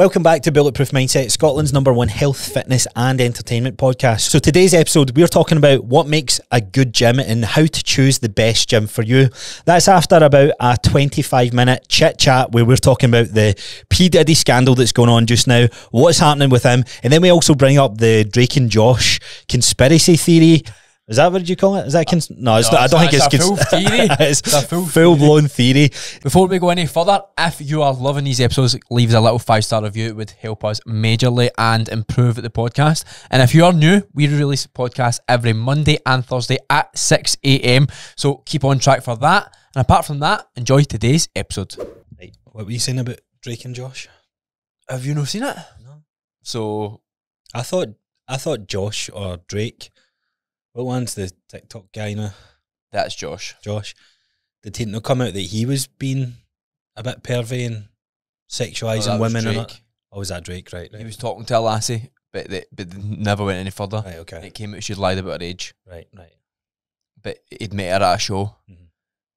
Welcome back to Bulletproof Mindset, Scotland's number one health, fitness, and entertainment podcast. So, today's episode, we're talking about what makes a good gym and how to choose the best gym for you. That's after about a 25 minute chit chat where we're talking about the P. Diddy scandal that's going on just now, what's happening with him, and then we also bring up the Drake and Josh conspiracy theory. Is that what you call it? Is that cons- no? It's No, not, I don't it's think a- it's, it's a full theory. it's It's a full full blown theory. Before we go any further, if you are loving these episodes, leave us a little five star review. It would help us majorly and improve the podcast. And if you are new, we release podcasts every Monday and Thursday at 6 a.m. So keep on track for that. And apart from that, enjoy today's episode. Right, what were you saying about Drake and Josh? Have you not seen it? No. So I thought I thought Josh or Drake. What one's the TikTok guy now? that's Josh. Josh. Did he not come out that he was being a bit pervy and sexualising Oh, women? And? Oh, was that Drake? Right, He was talking to a lassie, but they, but they never went any further. Right, okay. It came out she lied about her age, Right, right. but he'd met her at a show. Mhm.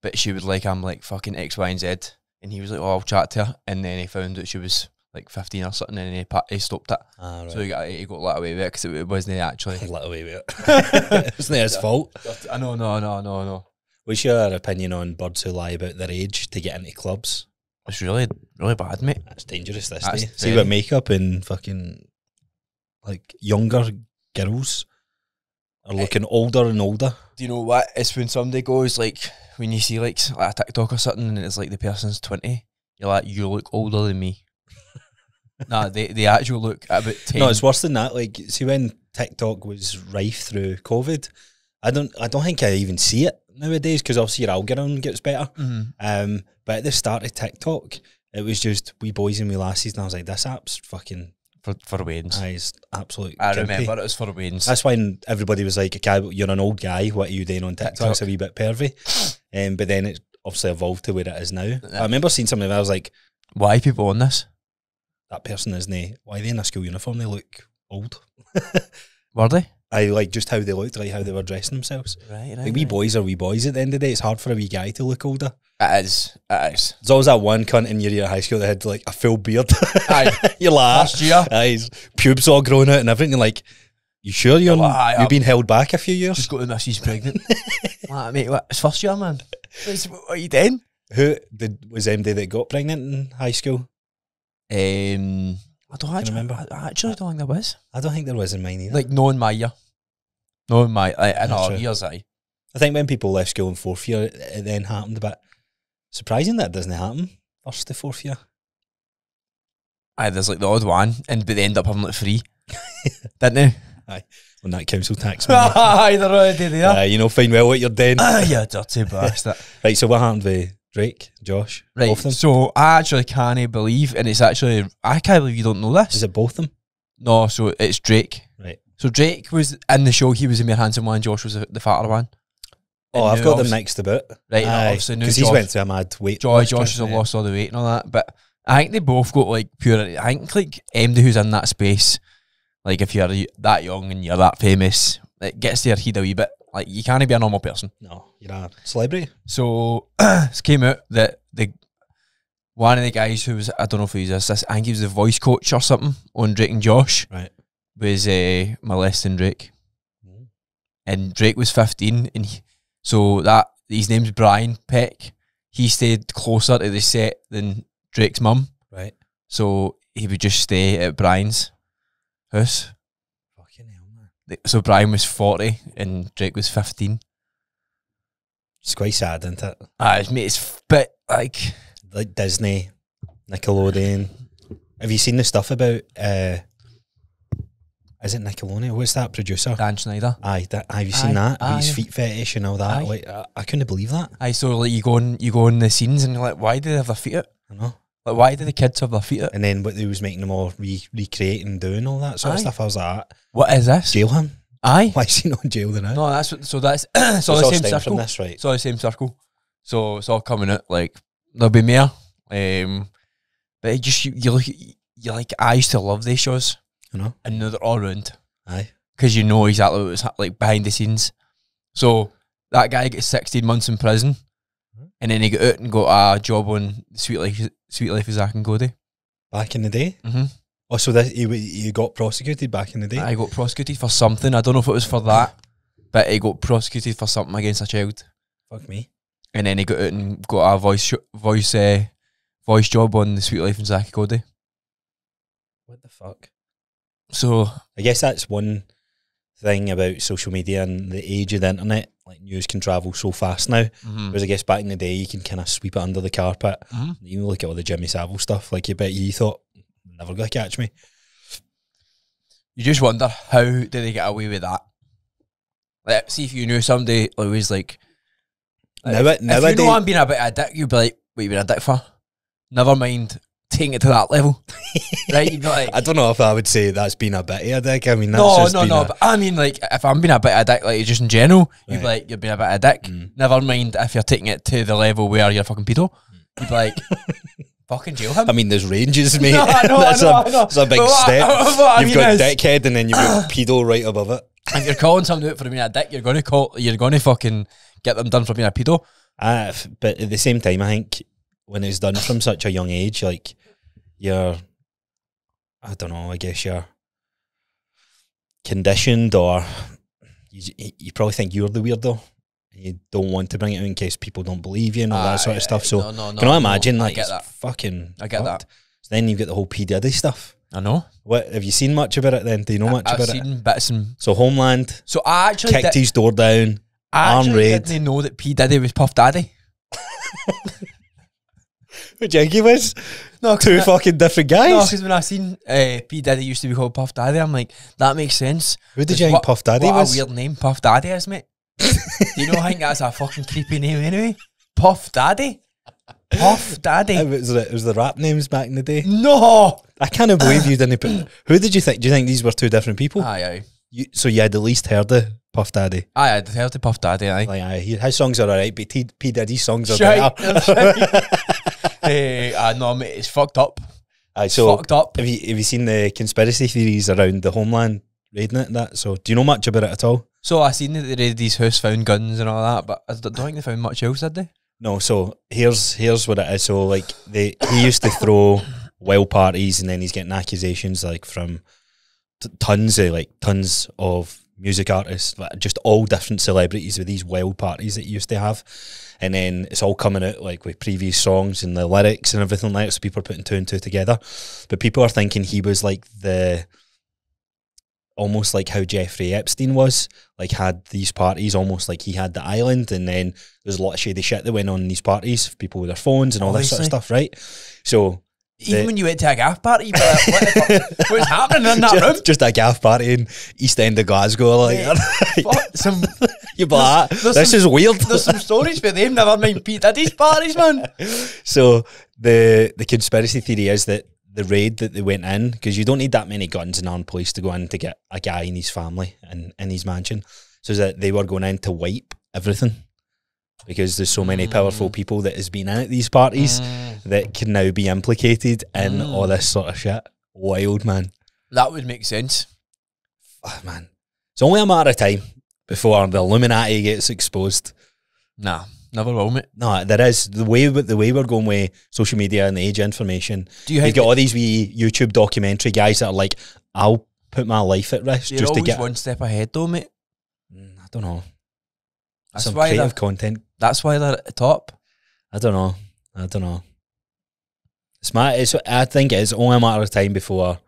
But she was like, I'm like fucking X, Y, and Z. And he was like, Oh, I'll chat to her. And then he found that she was like 15 or something, and he, pa- he stopped it. Ah, right. So he got he got let away with it because it wasn't actually. let away with it. Wasn't it his fault? I know, no, no, no, no. What's your opinion on birds who lie about their age to get into clubs? It's really, really bad, mate. That's dangerous this day. See very- what makeup and fucking like younger girls are looking older and older. Do you know what? It's when somebody goes like when you see like, like a TikTok or something, and it's like the person's 20. You're like, you look older than me. Nah, they they actually look about 10. No, it's worse than that. Like, see, when TikTok was rife through COVID, I don't, I don't think I even see it nowadays because obviously your algorithm gets better. Mhm. Um, but at the start of TikTok, it was just we boys and we lassies, and I was like, this app's fucking for for weddings. eyes, absolute. I gimpy. remember it was for weddings. That's when everybody was like, okay, you're an old guy. What are you doing on TikTok? It's a wee bit pervy. Um, but then it obviously evolved to where it is now. I remember seeing something where I was like, Why people on this? That person isn't, why are they in a school uniform? They look old. Were they? I like just how they looked, like how they were dressing themselves. Right, Like wee boys are we boys at the end of the day. It's hard for a wee guy to look older. It is. It is. There's always that one cunt in your year of high school that had like a full beard. Aye. You're like, Last year. aye, his pubes all grown out and everything. You're like, you sure you're Oh, aye, you've I'm- been held back a few years? Just got the missus pregnant. like, mate, what? It's first year, man. What are you doing? Who did was MD that got pregnant in high school? Um, I don't actually remember? I, I actually don't think there was. I don't think there was in mine either. Like, no in my year. No in my, like, in That's our true. years, aye. I think when people left school in fourth year, it, it then happened. But surprising that it doesn't happen first to fourth year. Aye, there's like the odd one, and but they end up having like three. Didn't they? Aye, On that council tax money. Aye, they're already there. uh, you know, fine well what you're doing. Ah, you dirty bastard. right, so what happened with Drake, Josh? Right, Both of them? so I actually can't believe, and it's actually, I can't believe you don't know this. Is it both of them? No, so it's Drake. Right. So Drake was in the show. He was in the more handsome one. Josh was the, the fatter one. Oh, And I've got them obviously- mixed about. Right, obviously Because he's went through a mad weight. Joy, Josh has yeah. lost all the weight and all that, but I think they both got like pure. I think like MD who's in that space, like if you're that young and you're that famous, it gets to your head a wee bit. Like you can't be a normal person. No, you're a celebrity. So it came out that the one of the guys who was I don't know if he was this, I think he was the voice coach or something on Drake and Josh Right. was uh, molesting Drake, Mhm. and Drake was fifteen, and he, so that his name's Brian Peck. He stayed closer to the set than Drake's mum, Right. so he would just stay at Brian's house. Fucking hell, man. Th- So Brian was forty and Drake was fifteen. It's quite sad, isn't it? Ah, it's, mate, it's but like Like Disney, Nickelodeon. Have you seen the stuff about? uh Is it Nickelodeon? What's that producer? Dan Schneider. Aye, that, have you seen Aye, that? aye. His feet fetish and all that. Aye. Like, I, I couldn't believe that. I so like you go on you go on the scenes and you're like, why do they have their feet out? I know. Like why do the kids have their feet out? And then what they was making them all re- recreate and doing all that sort Aye. of stuff. I was like, What is this? jail him. Aye. Why is he not in jail now? No, that's what, so that's so It's the all same stemmed from circle. this, right? It's all the same circle. So it's all coming out like there'll be more. Um, but it just you, you look you like I used to love these shows, You know? and now they're all ruined Aye. because you know exactly what was like behind the scenes. So that guy gets sixteen months in prison. And then he got out and got a job on Sweet Life, Sweet Life of Zach and Cody. back in the day. Mhm. Oh, so that he, he got prosecuted back in the day. I got prosecuted for something. I don't know if it was for that, but he got prosecuted for something against a child, Fuck me. and then he got out and got a voice sh- voice uh, voice job on the Sweet Life and Zach and Cody. What the fuck? So I guess that's one thing about social media and the age of the internet. Like news can travel so fast now. mhm. Whereas I guess back in the day, you can kind of sweep it under the carpet. Mhm. You look at all the Jimmy Savile stuff. Like you bet you thought never gonna catch me. you just wonder how did they get away with that? Like, see if you knew somebody who was like, Now if, it- if you know I'm being a bit of a dick, you'd be like, what you been a dick for? Never mind taking it to that level, right? You'd be like, I don't know if I would say that's been a bit of a dick. I mean, that's no, just no, no. a- But I mean, like, if I'm being a bit of a dick, like just in general, you'd be like, you're being a bit of a dick. Mm. Never mind if you're taking it to the level where you're fucking pedo. You'd be like, fucking jail him. I mean, there's ranges, mate. No, I know, I that's, know, a, I know. that's a big what- step. what you've mean got is- dickhead and then you've got pedo right above it. if you're calling somebody out for being a dick, you're going to call, you're going to fucking get them done for being a pedo. Uh, but at the same time, I think when it's done from such a young age, like you're, I don't know, I guess you're conditioned or you, you probably think you're the weirdo. You don't want to bring it out in case people don't believe you and all that sort of ah, stuff. So no, no, no, can I imagine I like get it's that. fucking I get fucked. that. So then you've got the whole P Diddy stuff. I know. What have you seen much about it? Then do you know much I've about it? seen bits and So Homeland so I actually kicked did, his door down. I actually raid. didn't know that P Diddy was Puff Daddy. What do you think he was? No, Two fucking different guys. No, because when I seen uh, P Diddy used to be called Puff Daddy, I'm like, that makes sense. Who did you think Puff Daddy what was? a weird name Puff Daddy is, mate. You know? I think that's a fucking creepy name anyway. Puff Daddy. Puff Daddy. It was, it was the rap names back in the day. no. I can't believe you didn't put. Who did you think? Do you think these were two different people? Aye, aye. You, so you had at least heard the Puff Daddy. Aye, I'd heard the Puff Daddy, aye. Like, aye, his songs are alright, but T, P Diddy's songs are Shite, better. Eh, I know, mate, it's fucked up. Aye, so fucked up. have you have you seen the conspiracy theories around the Homeland raiding it? And that so do you know much about it at all? So I seen that they raided these house, found guns and all that, but I don't think they found much else, did they? No. So here's here's what it is. So like they he used to throw wild parties, and then he's getting accusations like from tons of like tons of music artists, like, just all different celebrities with these wild parties that he used to have. And then it's all coming out like with previous songs and the lyrics and everything like that. So people are putting two and two together. But people are thinking he was like the almost like how Jeffrey Epstein was, like had these parties almost like he had the island and then there's a lot of shady shit that went on in these parties, people with their phones and all this sort of stuff, right? So Even The- when you went to a gaff party, you'd be like, what the? What's happening in that room? just, just a gaff party in East End of Glasgow, like What? Some, you like, ah, this some- is weird. there's some stories for them, never mind P Diddy's parties, man. so the the conspiracy theory is that the raid that they went in because you don't need that many guns and armed police to go in to get a guy in his family and in his mansion. So that they were going in to wipe everything because there's so many powerful Mm. people that has been in at these parties that can now be implicated in Mm. all this sort of shit. Wild man, That would make sense. Ah, man. It's only a matter of time before the Illuminati gets exposed. Nah, never will, mate. No, there is the way the way we're going with social media and the age of information. Do you think get all these wee YouTube documentary guys that are like, "I'll put my life at risk they're just to get." one step ahead, though, mate? Mm, I don't know That's some why creative content. that's why they're at the top. I don't know. I don't know. It's my. It's. I think it's only a matter of time before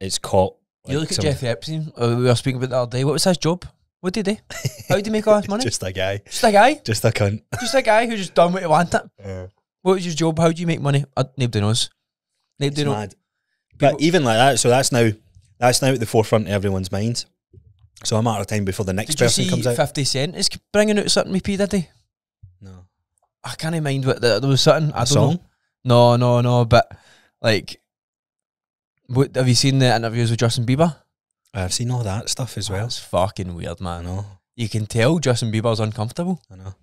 it's caught. you look at some- Jeffrey Epstein. uh, we were speaking about the other day. What was his job? What did he do? How did he make all his money? just, a guy. Just a guy. Just a cunt. Just a guy who just done what he wanted. What was your job? How do you make money? Uh, nobody knows. Nobody knows. But even like that, so that's now that's now at the forefront of everyone's minds. So a matter of time before the next Did you person see comes out. Fifty Cent is bringing out something with P Diddy? no, I can't mind what the, there was something. I don't song. know. No, no, no. But like, what have you seen the interviews with Justin Bieber? I've seen all that stuff as well. It's fucking weird, I man. know. You can tell Justin Bieber's uncomfortable. I know.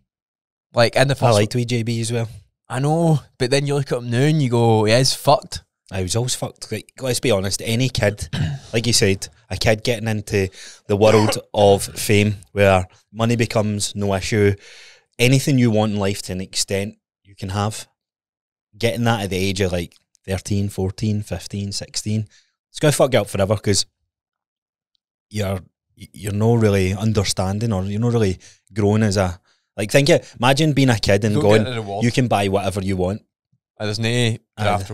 Like in the first. I liked wee JB as well. I know, but then you look at him now and you go, he is fucked. I was always fucked. Like, let's be honest, any kid, like you said, a kid getting into the world of fame where money becomes no issue, anything you want in life to an extent you can have, getting that at the age of like 13, 14, 15, 16, it's going to fuck you up forever because you're you're not really understanding or you're not really growing as a like think it imagine being a kid and Don't going get the reward. you can buy whatever you want Uh, there's no Aye. graft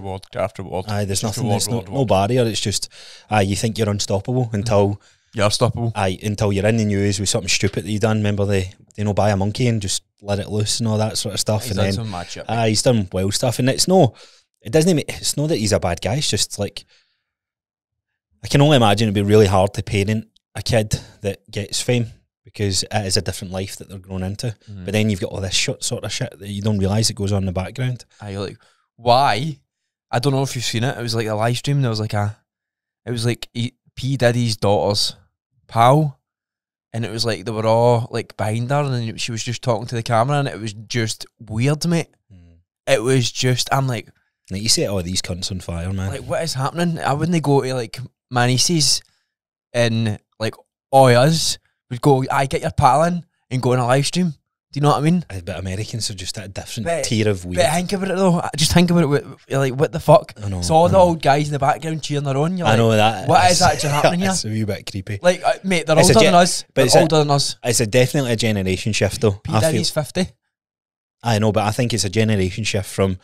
reward. aye there's nothing there's no, no barrier it's just aye you think you're unstoppable until You're unstoppable. aye until you're in the news with something stupid that you done remember they they know buy a monkey and just let it loose and all that sort of stuff He's and done then some mad shit. Ah, he's done wild stuff, and it's no, it doesn't. Even, it's not that he's a bad guy. It's just like I can only imagine it'd be really hard to parent a kid that gets fame because it is a different life that they're grown into. Mm. But then you've got all this shit sort of shit that you don't realize it goes on in the background. I like why? I don't know if you've seen it. It was like a live stream. There was like a, it was like P Diddy's daughter's pal, and it was like they were all like behind her, and she was just talking to the camera, and it was just weird, mate. Hmm. It was just I'm like, Like you set all these cunts on fire, man. like what is happening? I wouldn't go to like my nieces and like all us would go. I get your pal in and go on a live stream. Do you know what I mean? But Americans are just at a different But- tier of weird. But think about it though. Just think about it. with- You're like, what the fuck? I know. So all I the know. old guys in the background cheering their own. You're I like, know that. what is actually happening here? It's a wee bit creepy. Like, uh, mate, they're It's older than us. but They're it's a- older than us. It's a definitely a generation shift, though. P I feel. Diddy's fifty. I know, but I think it's a generation shift from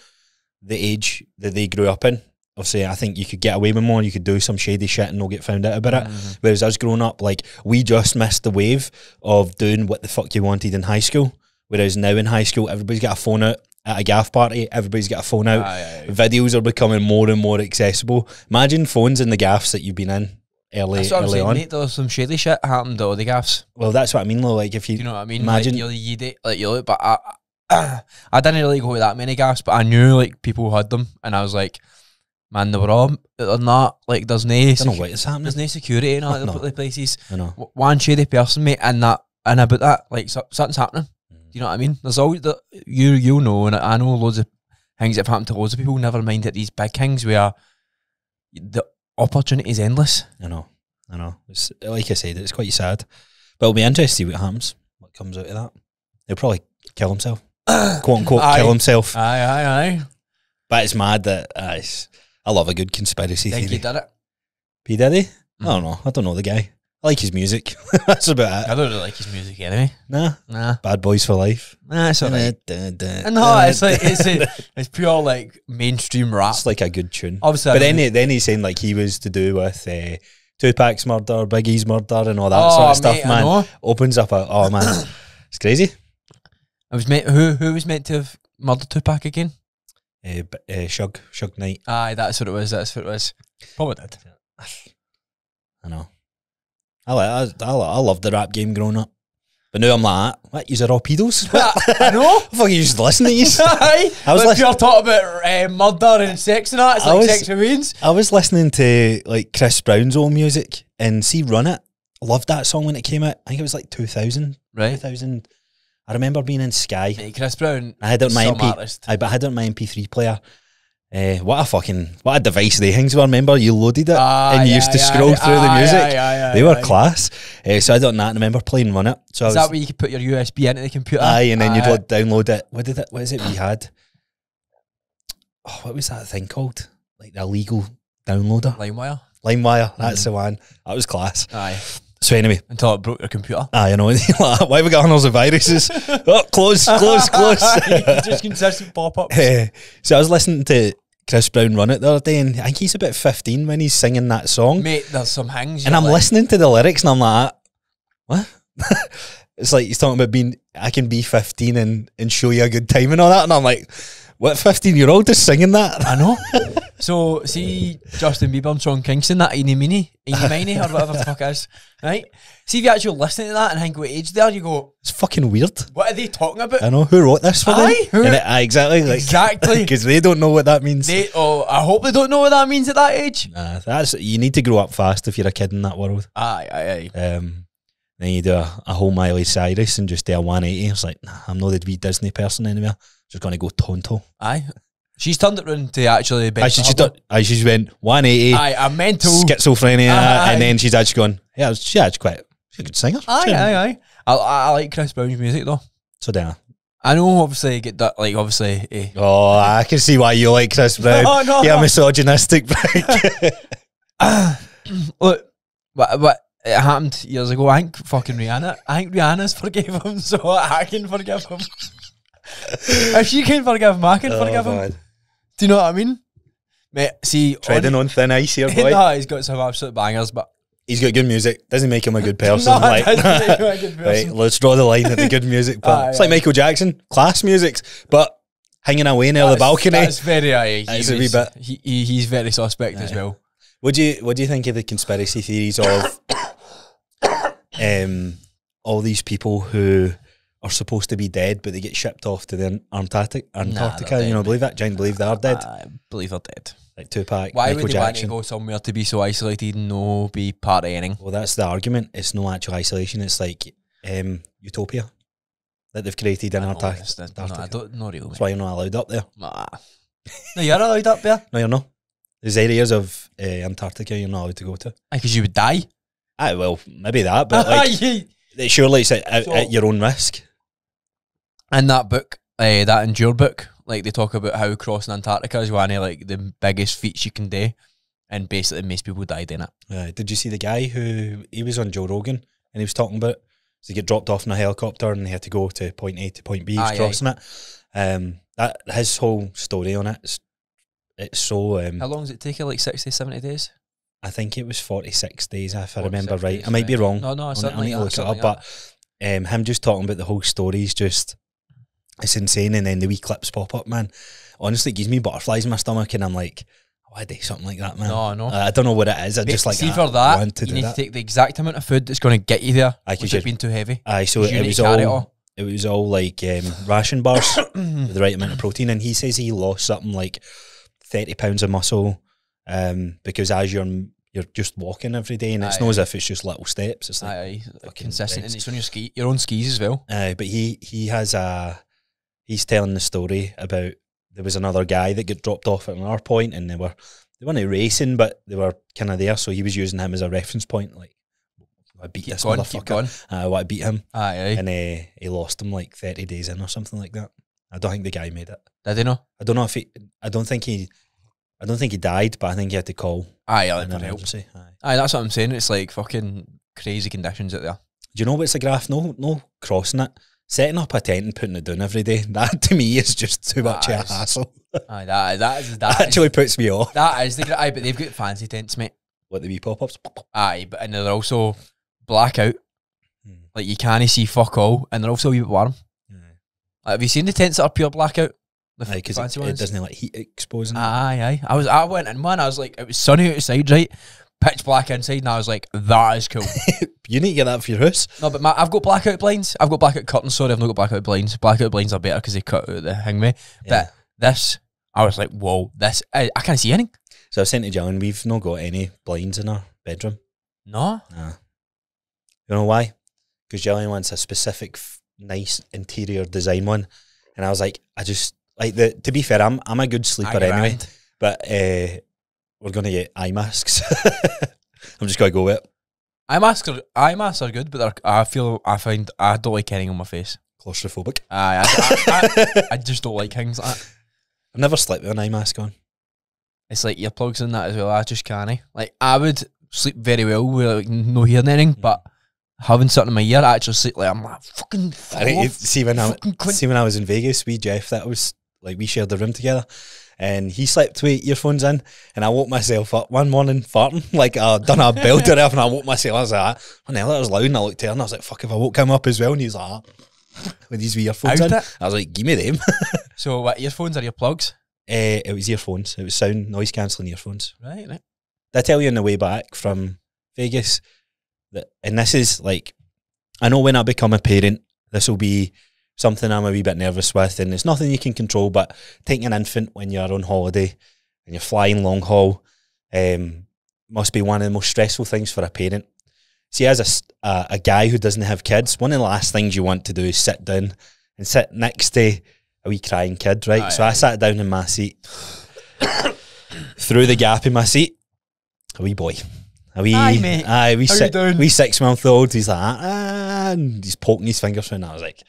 the age that they grew up in. Obviously, I think you could get away with more. You could do some shady shit and not get found out about it. Mm. Whereas us growing up, like we just missed the wave of doing what the fuck you wanted in high school. Whereas now in high school, everybody's got a phone out at a gaff party. Everybody's got a phone out. Videos are becoming more and more accessible. Imagine phones in the gaffs that you've been in early, That's what early saying, on. mate. There's some shady shit happened to all the gaffs. Well, that's what I mean. Though, like if you, Do you know what I mean? Imagine- like, you're, you did, like you look, but I, I didn't really go to that many gaffs, but I knew like people had them, and I was like, man, they were all they're not like there's no I don't know what is happening. there's no security in all the, places. I know. One shady person, mate, and that and about that, like so, something's happening. Do you know what I mean? There's always the you you know, and I know loads of things that have happened to loads of people. Never mind at these big things where the opportunity is endless. I know. I know. It's, like I said, it's quite sad. But it'll be interesting to see what happens, what comes out of that. He'll probably kill himself. Quote unquote, Aye. kill himself. Aye, aye, aye. But it's mad that uh, it's, I love a good conspiracy Think theory. you did it. P. Diddy? Mm. I don't know. I don't know the guy. I like his music. That's about it. I don't really like his music anyway. Nah. Nah, Bad Boys for Life. nah, it's alright. Dun, dun, dun, No, it's like it's a, it's pure like mainstream rap. It's like a good tune. Obviously, But then, he, then he's saying like he was to do with uh, Tupac's murder, Biggie's murder, and all that oh, sort of stuff, mate, man. Opens up a, oh man, it's crazy. I was meant who who was meant to have murdered Tupac again? Uh, uh, Suge, Suge Knight. Aye, that's what it was. That's what it was. Probably did. I know. I like. I, I, I loved the rap game growing up, but now I'm like, what? You're all pedos? I know. Fuck, you just listen to you. Aye, I was listen- you're talking about uh, murder and sex and that, it's I like was- sex remains. I was listening to like Chris Brown's old music and see Run It. I loved that song when it came out. I think it was like 2000. Right. 2000. I remember being in Sky. Mate, Chris Brown. I had it on my MP. artist. I but I had it on my MP3 player. Uh, what a fucking what a device they things were. Remember you loaded it Aye, and you used to aye, scroll aye, through the music. aye, aye, they were class. Uh, so I don't and I remember playing one It. So Is I that was where you could put your USB into the computer? aye, and then you'd download it. What did it? What is it we had? Oh, what was that thing called? Like the illegal downloader. LimeWire. LimeWire, that's Mm. the one. That was class. Aye. So anyway, Until it broke your computer. I know. Why have we got all the viruses? oh, close, close, close. Just consistent pop ups. Eh, so I was listening to Chris Brown run it the other day, and I think he's about fifteen when he's singing that song, Mate, there's some hangs. and I'm like, listening to the lyrics, and I'm like, what? it's like he's talking about being, I can be fifteen and and show you a good time and all that, and I'm like, what? Fifteen year old is singing that? I know. so, see Justin Bieber and Sean Kingston, that Eeny Meeny, Eeny Miny, or whatever the fuck it is, right? See if you actually listen to that and think what age they are, you go, It's fucking weird. what are they talking about? I know who wrote this for Aye, them. who- And it, aye, exactly, like, Exactly. because they don't know what that means. They, oh, I hope they don't know what that means at that age. Nah, that's you need to grow up fast if you're a kid in that world. Aye, aye, aye. Um, then you do a, a whole Miley Cyrus and just do a 180. It's like, nah, I'm not the wee Disney person anymore. Just going to go tonto. Aye. She's turned it round to actually I bench she hurdle. done, I she's went 180, Aye, a mental. schizophrenia, Aye. and then she's actually gone, yeah, she's actually quite, she's a good singer. Aye, She- aye, aye. I, I, like Chris Brown's music though. So then, I know, obviously, get that. Like, obviously, eh. Oh, I can see why you like Chris Brown. No, no, You're no. misogynistic. prick. look, but, but it happened years ago. I think fucking Rihanna. I think Rihanna's forgave him, so I can forgive him. if you can forgive him, I can Oh, forgive him. man. Do you know what I mean? Mate, see, Treading on thin ice here, boy. no, he's got some absolute bangers, but He's got good music. Doesn't make him a good person. no, like, it doesn't make him a good right, let's draw the line at the good music part. Aye, it's like. Michael Jackson, class music, but hanging away near the balcony. That's very. Uh, he That's a wee bit- He, he, he's very suspect as well. What do you what do you think of the conspiracy theories of um all these people who are supposed to be dead but they get shipped off to the Antarctic Antarctica? they're you know, believe that? Giant believe they are dead. I believe they're dead. like Tupac, Why Michael would they want to go somewhere to be so isolated and no be part of anything? Well, that's the argument. It's no actual isolation. It's like um, utopia that they've created in I Antarctica. this- no, I Antarctica. don't. That's why you're not allowed up there. Nah. no, you're allowed up there No, you're not. There's areas of uh, Antarctica you're not allowed to go to. because you would die. Ah, well, maybe that, but like, surely it's at, So- at your own risk. That book, uh, that Endure book, like they talk about how crossing Antarctica is one of like the biggest feats you can do, and basically most people died in it. Uh, did you see the guy who he was on Joe Rogan and he was talking about so he get dropped off in a helicopter and he had to go to point A to point B, he's Aye, aye. crossing it. Um, that his whole story on it, it's, it's so. Um, How long does it take you? Like 60, 70 days? I think it was forty six days, if I remember right. days, I might be wrong. No, no. I need to look it up, but um, him just talking about the whole story is just it's insane. And then the wee clips pop up, man. Honestly, it gives me butterflies in my stomach, and I'm like, I do something like that, man. No, no. Uh, I don't know what it is. I just like see for that, want to you need that. to take the exact amount of food that's going to get you there. I could just- being too heavy. Aye, so it was carry it all all. it was all like um, ration bars with the right amount of protein, and he says he lost something like thirty pounds of muscle um, because as you're you're just walking every day, and it's Aye, not as if it's just little steps. It's like Aye, aye, consistent, and it's on your ski, your own skis as well. Uh, but he he has a he's telling the story about there was another guy that got dropped off at another point and they were they weren't racing but they were kind of there so he was using him as a reference point like I beat Keep this going, motherfucker. I beat him Aye, aye. and uh, he lost him like 30 days in or something like that I don't think the guy made it Did they know? I don't know if he I don't think he I don't think he died but I think he had to call aye, an emergency Aye. Aye, that's what I'm saying. It's like fucking crazy conditions out there. Do you know what's the graph? No, no crossing it. Setting up a tent and putting it down every day. That to me is just too much of a hassle. Aye, that, that is That that. is, actually puts me off. that is the aye, but they've got fancy tents, mate. What the wee pop ups? Aye, but and they're also blackout. Hmm. Like you can't see fuck all, and they're also a wee bit warm. Like, have you seen the tents that are pure blackout? The f- Because fancy it, it doesn't like heat exposing. Aye, aye. I was, I went in one. I was like, it was sunny outside, right? Pitch black inside, and I was like, that is cool. you need to get that for your house. no, but my, I've got blackout blinds. I've got blackout curtains. Sorry, I've not got blackout blinds. Blackout blinds are better because they cut out the hang me. Yeah. But this, I was like, whoa, this, I, I can't see anything. So I sent to John, we've not got any blinds in our bedroom. No, Nah. You know why? Because Jillian wants a specific, nice interior design one, and I was like, I just like the. To be fair, I'm I'm a good sleeper anyway, but uh, we're gonna get eye masks. I'm just gonna go with it. eye masks are eye masks are good, but I feel I find I don't like anything on my face. claustrophobic. Aye, I, I, I, I just don't like things like that. I've never slept with an eye mask on. It's like earplugs and that as well. I just can't. Like I would sleep very well with like no hearing anything, but having something in my ear, I actually sleep like I'm like fucking. I think see when I see when I was in Vegas, we Jeff that was like we shared the room together, and he slept with earphones in, and I woke myself up one morning farting like I done a belter up, and I woke myself. I was like, "Oh no, that was loud," and I looked at him, and I was like, "Fuck!" If I woke him up as well, and he's like, "Ah," with these wee earphones in, it? I was like, "Give me them." So what earphones are your plugs? uh, it was earphones. It was sound noise cancelling earphones. Right, right. Did I tell you on the way back from Vegas that, and this is like, I know when I become a parent, this will be something I'm a wee bit nervous with, and it's nothing you can control. But taking an infant when you're on holiday and you're flying long haul, um, must be one of the most stressful things for a parent. See, as a a guy who doesn't have kids, one of the last things you want to do is sit down and sit next to a wee crying kid, right? Aye, so I sat down in my seat, through the gap in my seat, a wee boy. A wee, Aye, mate. aye, wee, How you six, doing? wee six month old. He's like, ah, and he's poking his fingers through, and I was like,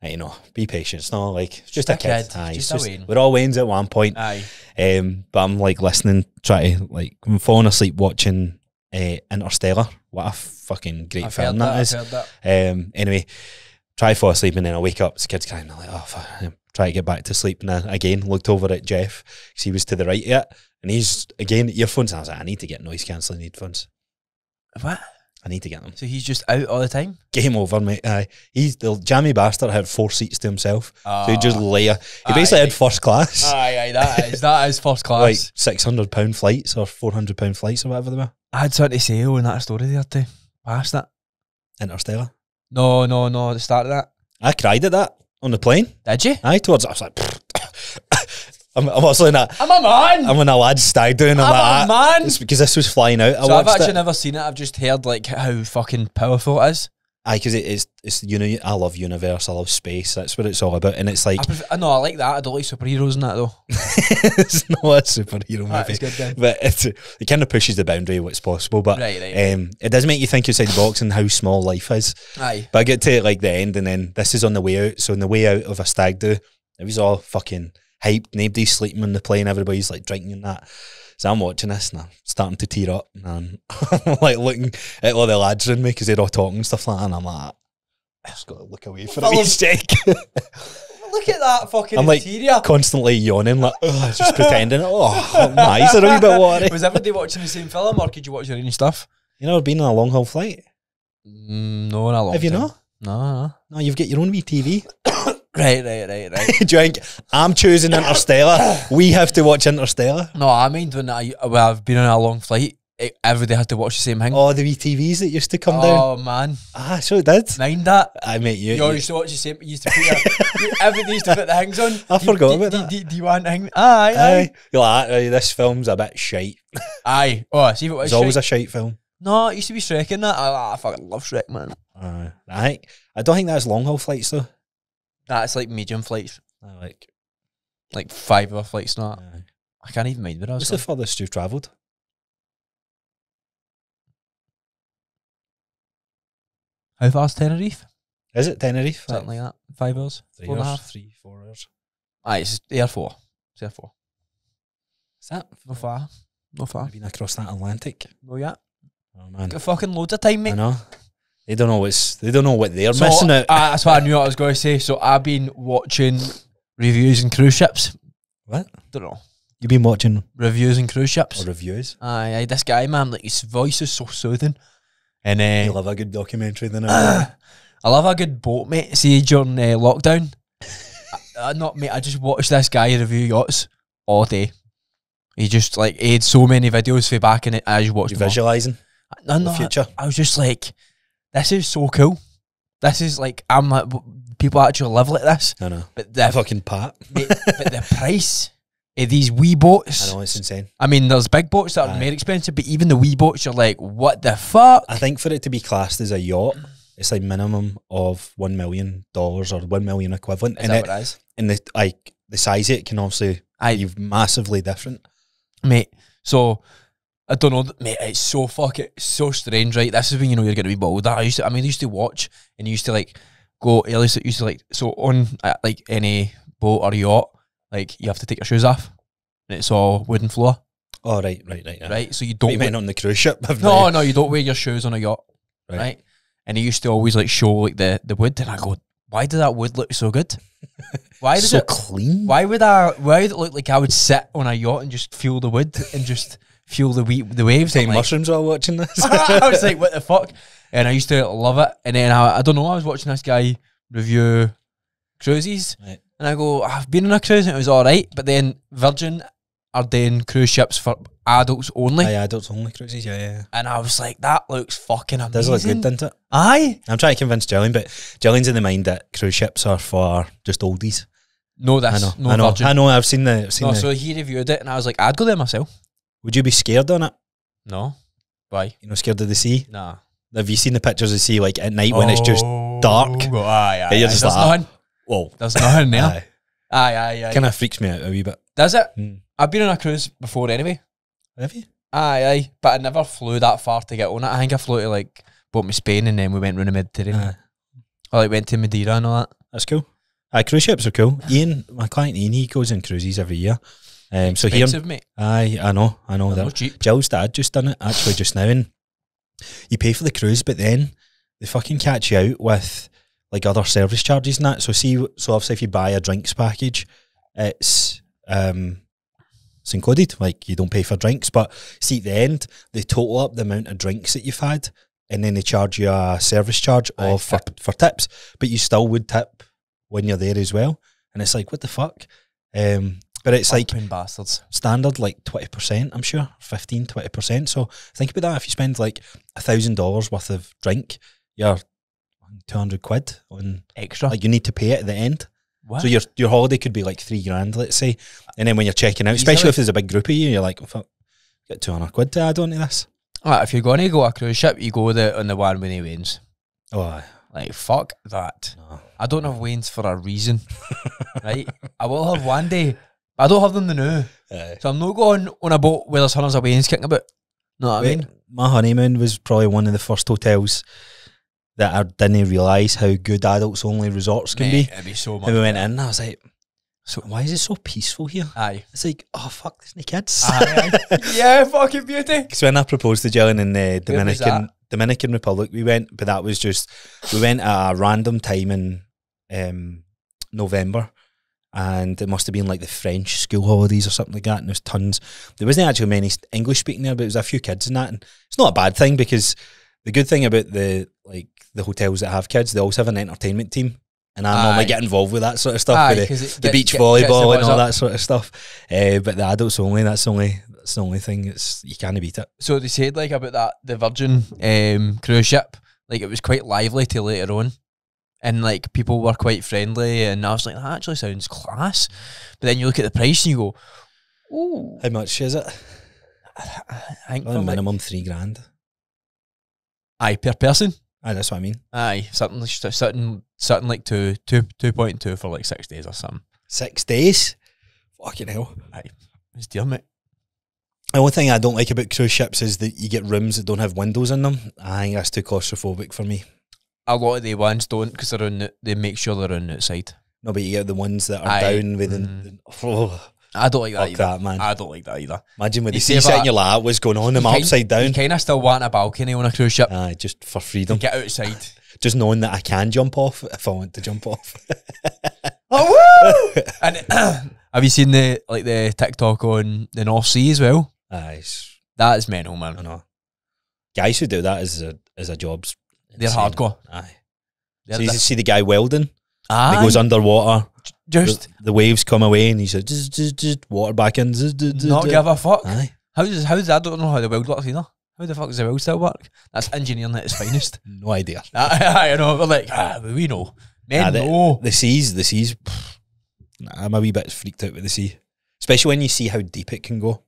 I know, be patient. It's not like it's just, Just a a kid. kid, Aye, just it's Wayne. we're all Waynes at one point. Aye. Um, but I'm like listening, trying to like I'm falling asleep watching uh, Interstellar. What a fucking great I've film that that. is. I've heard that. Um, anyway, try to fall asleep and then I wake up. This kid's crying. I'm like, oh, fuck. I'm trying to get back to sleep. And I, again, looked over at Jeff because he was to the right yet, and he's again earphones. And I was like, I need to get noise cancelling headphones. What? I need to get them. So he's just out all the time? Game over, mate. Aye. He's the jammy bastard had four seats to himself, so he just ah. lay. A, he aye. basically had first class. Aye, aye, that is that is first class. like six hundred pound flights or four hundred pound flights or whatever they were. I had something to say oh, in that story the other day. Past that. Interstellar. No, no, no. The start of that. I cried at that on the plane. Did you? Aye, towards I was like, I'm, I'm also in a, I'm a man. I'm in a lad's stag doing. I'm, I'm like, a man. It's because this was flying out. I so I've actually it. never seen it. I've just heard like how fucking powerful it is. Aye, because it is. It's you know. I love universe. I love space. That's what it's all about. And it's like I prefer, no, I like that. I don't like superheroes and that though. it's not a superhero Right, movie, it's good but it's, it kind of pushes the boundary of what's possible. But Right, right, right. um, it does make you think outside the box and how small life is. Aye. But I get to like the end, and then this is on the way out. So on the way out of a stag do, it was all fucking hyped. Nobody's sleeping on the plane. Everybody's like drinking and that. So I'm watching this and I'm starting to tear up, and I'm like looking at all the lads around me because they're all talking and stuff like that, and I'm like, I just got to look away for a wee sec. Look at that fucking I'm like- interior. Constantly yawning, like ugh, just pretending. Oh, my eyes are a wee bit watery. Was everybody watching the same film or could you watch your own stuff? You never been on a long haul flight? Mm, no, not a long Have you time. not? No, no. No, you've got your own wee TV. Right, right, right, right. Do you think I'm choosing Interstellar? we have to watch Interstellar. no, I mind when I well, I've been on a long flight. eh, Everybody had to watch the same thing. Oh, the wee TVs that used to come down. Oh man, Ah, so it did. mind that. I mean, you. You always used to watch the same. You used to put your, you- everybody used to put the things on. I Do- forgot do, about do, that. Do, do you want hang? Aye, aye, Aye. You're like, "Aye, this film's a bit shite. aye. Oh, see if it was It's always a shite film. No, it used to be Shrek in that. I, I fucking love Shrek, man. Uh, I, I don't think that's long haul flights though. That's like medium flights, I like. like five hour flights. Not. Uh, I can't even mind what I was. what's the furthest you've travelled? How far's Tenerife? Is it Tenerife? Something like that. Five hours. three four and a hours, half. three, four hours. Aye, it's Air Four. It's Air Four. Is that? No far. No far. I've been across that Atlantic. No, yeah. Oh man, Got fucking loads of time, mate. I know. They don't know what's. They don't know what they're So, missing out. ah, that's what I knew I was going to say. So I've been watching reviews and cruise ships. what? Don't know. You've been watching Reviews and cruise ships. or reviews? Aye, aye, this guy, man, like his voice is so soothing. And You uh, love a good documentary, then. I I love a good boat, mate. See, during uh, lockdown, I, I, not mate, I just watched this guy review yachts all day. He just like he had so many videos for back in it. I just watched you visualizing No, the future. I was just like, this is so cool. This is like I'm like people actually live like this, I know. but the fucking mate, but the price of these wee boats. I know it's insane. I mean, there's big boats that are Aye. more expensive, but even the wee boats, you're like, what the fuck? I think for it to be classed as a yacht, it's like minimum of one million dollars or one million equivalent, Is and that it, what it is? and the like the size of it can obviously I be massively different. mate. So I don't know, mate. It's so fucking so strange, right? This is when you know you're gonna be bold. I used to, I mean, I used to watch and you used to like go. At least it used to like so on uh, like any boat or yacht, like you have to take your shoes off, and it's all wooden floor, Oh right, right, right. yeah. right? So you don't. you on the cruise ship? no, they? no, you don't wear your shoes on a yacht, Right. right? And he used to always like show like the the wood, and I go, why did that wood look so good? Why does so it? clean. Why would I? Why would it look like I would sit on a yacht and just feel the wood and just feel the we- the waves? I'm eh, like- mushrooms while watching this. I was like, what the fuck? And I used to love it. And then I, I don't know, I was watching this guy review cruises. Right. And I go, I've been on a cruise and it was all right. But then Virgin are doing cruise ships for adults only. Aye, adults only cruises. Yeah, yeah. And I was like, that looks fucking amazing. Does look good, doesn't it? Aye. I'm trying to convince Jillian, but Jillian's in the mind that cruise ships are for just oldies. No, I that's know, no I know, Virgin. I know. I've seen the. I've seen no, the so he reviewed it and I was like, I'd go there myself. Would you be scared on it? No. Why? You know, scared of the sea? Nah. Have you seen the pictures of the sea like at night when it's just dark? Oh, aye, aye. You're aye. just There's like, nothing. whoa? There's nothing there. Aye. Aye, aye, aye. Kind of freaks me out a wee bit. Does it? Hmm. I've been on a cruise before anyway. Have you? Aye, aye. But I never flew that far to get on it. I think I flew to like boat me Spain and then we went round the Mediterranean. Aye. I like went to Madeira and all that. That's cool. Uh, cruise ships are cool. Ian, my client Ian, he goes on cruises every year. Um, so here, mate. aye, I know, I know They're that. cheap. Jill's dad just done it actually just now, and you pay for the cruise, but then they fucking catch you out with like other service charges and that. So see, so obviously if you buy a drinks package, it's um it's included. Like you don't pay for drinks, but see at the end they total up the amount of drinks that you've had, and then they charge you a service charge Aye, of for, for tips, but you still would tip when you're there as well. And it's like what the fuck. Um, but it's like bastards. standard like 20% i'm sure 15 20% so think about that if you spend like a thousand dollars worth of drink you're 200 quid on Extra. like you need to pay it at the end what? so your your holiday could be like three grand let's say and then when you're checking out Easily. especially if there's a big group of you you're like oh, fuck get 200 quid to add on to this Ah, if you're going to go a cruise ship, you go the on the one with the wains. oh aye. Like fuck that. no. I don't have wains for a reason, right? I will have one day, but I don't have them the now. Aye. So I'm not going on a boat where there's hundreds of wains kicking about. Know what I mean? my honeymoon was probably one of the first hotels that I didn't realise how good adults only resorts can Mate, be It'd be so much. and we went in and I was like So- why is it so peaceful here Aye. It's like, oh fuck, there's no kids. Aye, aye. yeah, fucking beauty. Because when I proposed to Jillian in the Dominican Dominican Republic, we went, but that was just we went at a random time in um, November, and it must have been like the French school holidays or something like that. And there's tons. There wasn't actually many English speaking there, but there was a few kids in that, and it's not a bad thing because the good thing about the like the hotels that have kids, they also have an entertainment team. And I normally get involved with that sort of stuff, Aye, with the, it the get- beach get- volleyball and all up. that sort of stuff. Uh, but the adults only, that's the only that's the only thing. It's you can't beat it. So they said like about that the Virgin um, cruise ship, like it was quite lively till later on, and like people were quite friendly, and I was like that actually sounds class. But then you look at the price and you go, ooh, How much is it? I think Probably for like, minimum three grand. aye per person, Aye, that's what I mean. aye something like something something like two two two point two for like six days or something. Six days. Fucking hell. Aye, It's dear mate. The only thing I don't like about cruise ships is that you get rooms that don't have windows in them. I think that's too claustrophobic for me. A lot of the ones don't because they're on the, they make sure they're on the outside. No, but you get the ones that are Aye. down within. Mm. oh, I don't like that fuck either. that man. I don't like that either. Imagine with You the see sea if set I- in your lap, what's going on? I'm You kind- upside down. You kind of still want a balcony on a cruise ship. Aye, just for freedom. get outside. Just knowing that I can jump off if I want to jump off. oh woo! and have you seen the like the TikTok on the North Sea as well? Aye, it's- That is mental, man. I know. Guys who do that as a as a job's They're hardcore. Aye. They're So you see the guy welding. Aye, He goes underwater. just the, the waves come away and he said, "Just, zzz, zzz, water back in. zzz, zzz, not zzz." give a fuck. Aye. How does how does I don't know how the weld works either. How the fuck does the weld still work? That's engineering at its finest. No idea. I, I know. We're like, ah, we know. Men Ah, the, know. the seas, the seas, pff, nah, I'm a wee bit freaked out with the sea. Especially when you see how deep it can go.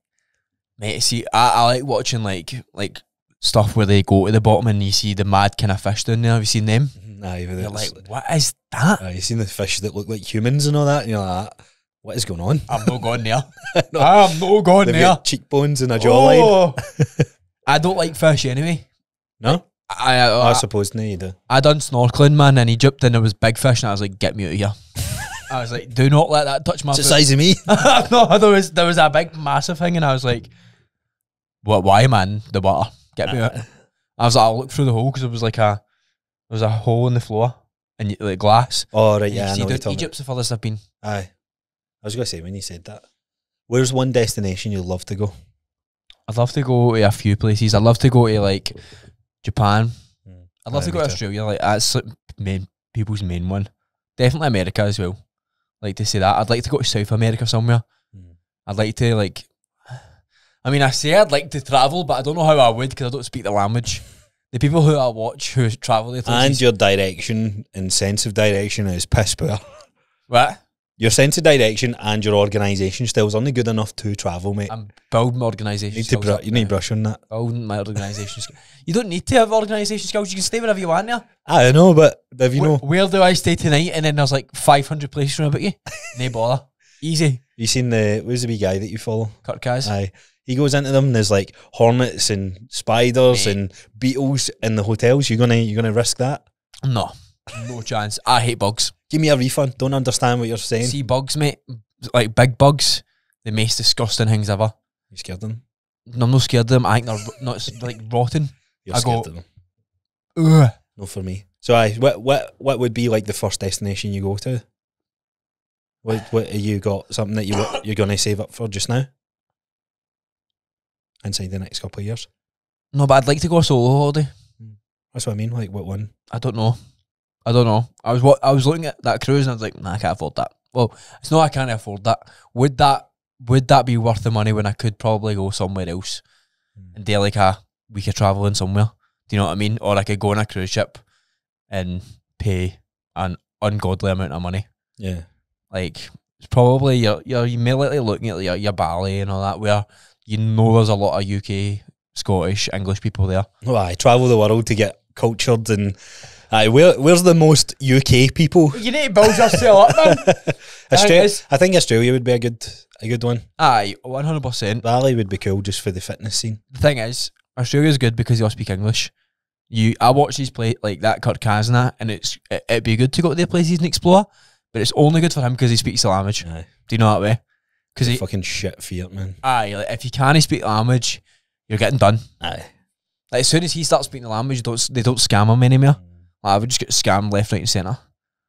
Mate, see, I, I like watching like like stuff where they go to the bottom and you see the mad kind of fish down there. Have you seen them? Mm-hmm. Aye, but You're like, what is that? aye, you seen the fish that look like humans and all that, and you're like, ah, what is going on? I'm not going there. No. Ah, I'm not going They've there. cheekbones and a jawline. Oh. I don't like fish anyway. No? I I, I I, suppose do. I done snorkeling, man, in Egypt, and there was big fish, and I was like, "Get me out of here!" I was like, "Do not let that touch my." It's the size of me. no, there was there was a big massive thing, and I was like, "What? Why, man? The water, get me out!" I was like, "I'll look through the hole because it was like a there was a hole in the floor and like glass." Oh, right, yeah, you I see know what you're down- talking about. Egypt's the furthest I've been. Aye. I was going to say, when you said that, where's one destination you'd love to go? I'd love to go to a few places. I'd love to go to like Japan. Mm. I'd love Aye, to go to. Australia. Like that's like, main people's main one. Definitely America as well. Like to say that. I'd like to go to South America somewhere. Mm. I'd like to like. I mean, I say I'd like to travel, but I don't know how I would because I don't speak the language. The people who I watch who travel the And your direction and sense of direction is piss poor. what? Your sense of direction and your organisation skills only good enough to travel, mate. I'm building my you organisation. need to skills bru- up you need now. brush on that. building my organisation. skills. You don't need to have organisation skills. You can stay wherever you want. There. I know, but if you Where, know, where do I stay tonight? And then there's like 500 places around about you. no bother. Easy. you seen the who's the wee guy that you follow? Kurt Caz. Aye. He goes into them and there's like hornets and spiders Mate. and beetles in the hotels. You gonna you gonna risk that? no. No chance. I hate bugs. Give me a refund. Don't understand what you're saying. See bugs, mate. Like big bugs, the most disgusting things ever. you scared them? No, I'm not scared of them. I think they're not like rotten. You're I scared go- of them. Ugh. No, for me. So, I what what what would be like the first destination you go to? What what have you got something that you you're gonna save up for just now? Inside the next couple of years. No, but I'd like to go solo holiday. That's what I mean. Like what one? I don't know. I don't know. I was what I was looking at that cruise and I was like, nah, I can't afford that. Well, it's not I can't afford that. Would that would that be worth the money when I could probably go somewhere else Hmm. and do like a week of traveling somewhere? Do you know what I mean? Or I could go on a cruise ship and pay an ungodly amount of money. Yeah. Like it's probably you're you're you may likely looking at your, your Bali and all that where you know there's a lot of UK, Scottish, English people there. Well, I travel the world to get cultured and. Aye, where where's the most UK people? You need to build yourself up, man. Australia. I think Australia would be a good a good one. Aye, one hundred percent. Bali would be cool just for the fitness scene. The thing is, Australia's good because they all speak English. You, I watch these play like that Kurt Kazna, and it's it, it'd be good to go to their places and explore, but it's only good for him because he speaks the language. Aye, Do you know that way? Because he, fucking shit fiat, man. aye, like, if you can't speak the language, you're getting done. Aye. Like as soon as he starts speaking the language, don't they don't scam him anymore. Mm. Like, I would just get scammed left, right, and centre.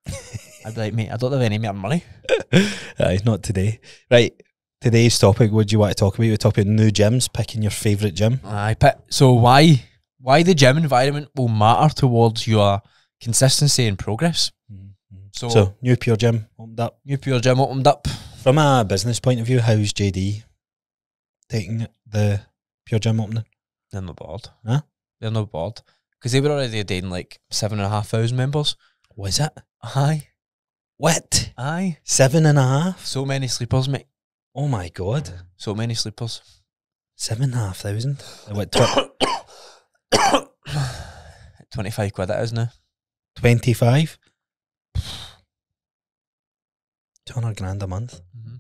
I'd be like, mate, I don't have any more money. Aye, not today. Right. Today's topic, what do you want to talk about? We're talking about new gyms, picking your favourite gym. Aye, so why why the gym environment will matter towards your consistency and progress. Mm-hmm. So, So, new Pure Gym opened up. new pure gym opened up. From a business point of view, how's JD taking the Pure Gym opening? They're not bored. Huh? They're not bored because they were already doing like seven and a half thousand members. Was it? Aye, What? aye. Seven and a half? So many sleepers, mate. Oh my god. So many sleepers. Seven and a half thousand? What, tw- Twenty five quid it is now. 25? 200 grand a month? Mhm.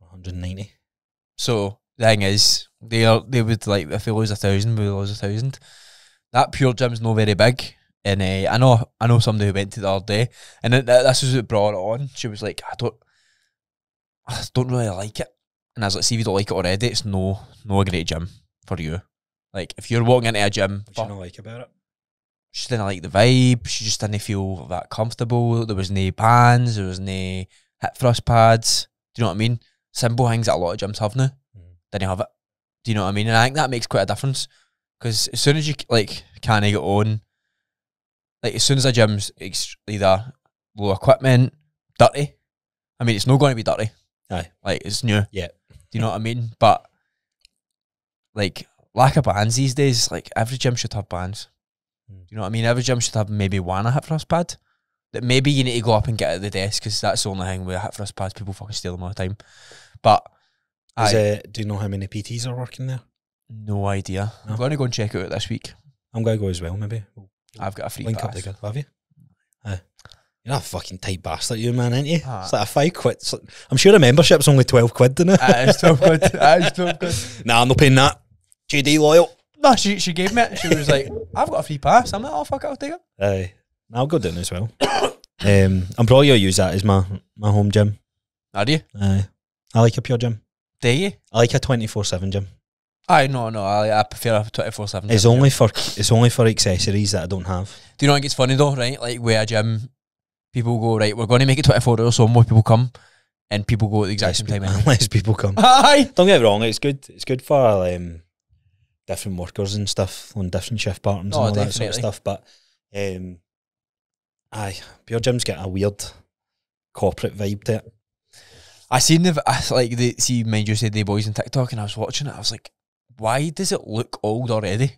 190? So the thing is, they are they would like if they lose a thousand, we lose a thousand. That pure gym's not very big, and uh, I know I know somebody who went to the other day, and it, this was what brought it on. She was like, I don't, I don't really like it, and I was like, see if you don't like it already, it's no no a great gym for you. Like if you're walking into a gym, What do you not like about it? she didn't like the vibe. She just didn't feel that comfortable. There was no bands. There was no hip thrust pads. Do you know what I mean? Simple things that a lot of gyms have now. Mhm. Didn't have it. Do you know what I mean? And I think that makes quite a difference because as soon as you like of get on, like as soon as a gym's either low equipment, dirty. I mean, it's not going to be dirty. Aye. Like it's new. Yeah. Do you know what I mean? But like lack of bands these days, like every gym should have bands. Mm. You know what I mean? Every gym should have maybe one a hip thrust pad. That maybe you need to go up and get at the desk because that's the only thing with hip thrust pads. People fucking steal them all the time. But Is, I uh, do you know how many PTs are working there? no idea. No. I'm going to go and check it out this week. I'm going to go as well, maybe. We'll I've got a free link pass. up together, have you? Aye. You're a fucking tight bastard, you man, ain't you? Ah. It's like a five quid. like- I'm sure the membership's only 12 quid, isn't it? Uh, it's twelve good. Uh, it's twelve good. nah, I'm not paying that. JD loyal. No, she she gave me it. She was like, "I've got a free pass." I'm like, "Oh fuck, it, I'll take it." Aye. I'll go down as well. um, I'm probably to use that as my, my home gym. Are you? Aye. I like a pure gym. Do you? I like a 24 7 gym. I no no. I, I prefer a twenty four seven. It's only for it's only for accessories that I don't have. Do you know what gets funny though? Right, like where a gym, people go right. We're going to make it twenty four hours, so more people come, and people go at the exact same time. anyway. Unless people come. Aye. Don't get me wrong, it's good. It's good for um, different workers and stuff on different shift patterns Oh, and all that sort of definitely. stuff. But um, aye, pure gyms get a weird corporate vibe to it. I seen the I, like the see mind you said the boys on TikTok, and I was watching it. I was like, why does it look old already?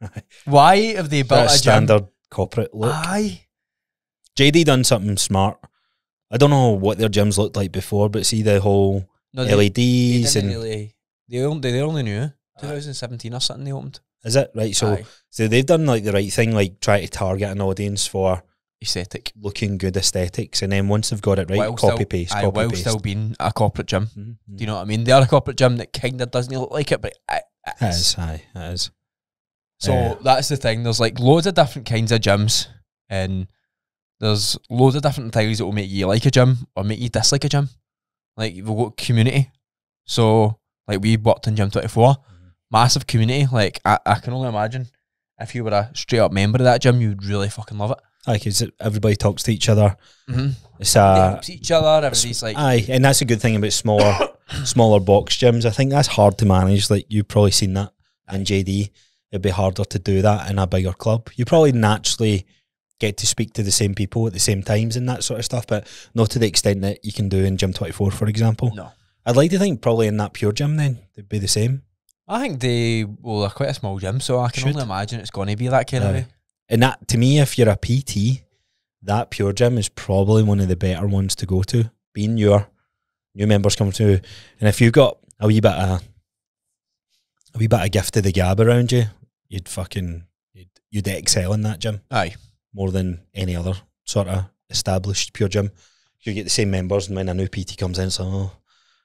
why have they built of a gym? standard corporate look. Aye. JD done something smart. I don't know what their gyms looked like before, but see the whole No, they, they LEDs didn't and really. They only they only knew 2017 or something. They opened. is it right? So Aye. so they've done like the right thing, like try to target an audience for aesthetic. looking good aesthetics, and then once they've got it right, While copy still- paste, copy while paste. still being a corporate gym. Mhm, Do you know what I mean? They are a corporate gym that kind of doesn't look like it, but it, it It is. is, aye, it is. So Yeah. that's the thing. There's like loads of different kinds of gyms, and there's loads of different things that will make you like a gym or make you dislike a gym. Like we've got community. So like we worked in Gym 24, massive community. Like I, I can only imagine if you were a straight up member of that gym, you'd really fucking love it. Like, is it, everybody talks to each other. Mm-hmm. It's uh, each other. Everybody's like, aye, and that's a good thing about smaller, smaller box gyms. I think that's hard to manage. Like you've probably seen that in JD. It'd be harder to do that in a bigger club. You probably naturally get to speak to the same people at the same times and that sort of stuff, but not to the extent that you can do in Gym Twenty Four, for example. no. I'd like to think probably in that pure gym then they'd be the same. I think they well, they're quite a small gym, so I can Should. only imagine it's going to be that kind of way. And that to me, if you're a PT, that pure gym is probably one of the better ones to go to. Being your new members come through, and if you've got a wee bit of a wee bit of gift of the gab around you, you'd fucking you'd, you'd excel in that gym Aye, more than any other sort of established pure gym. You get the same members, and when a new PT comes in, so oh,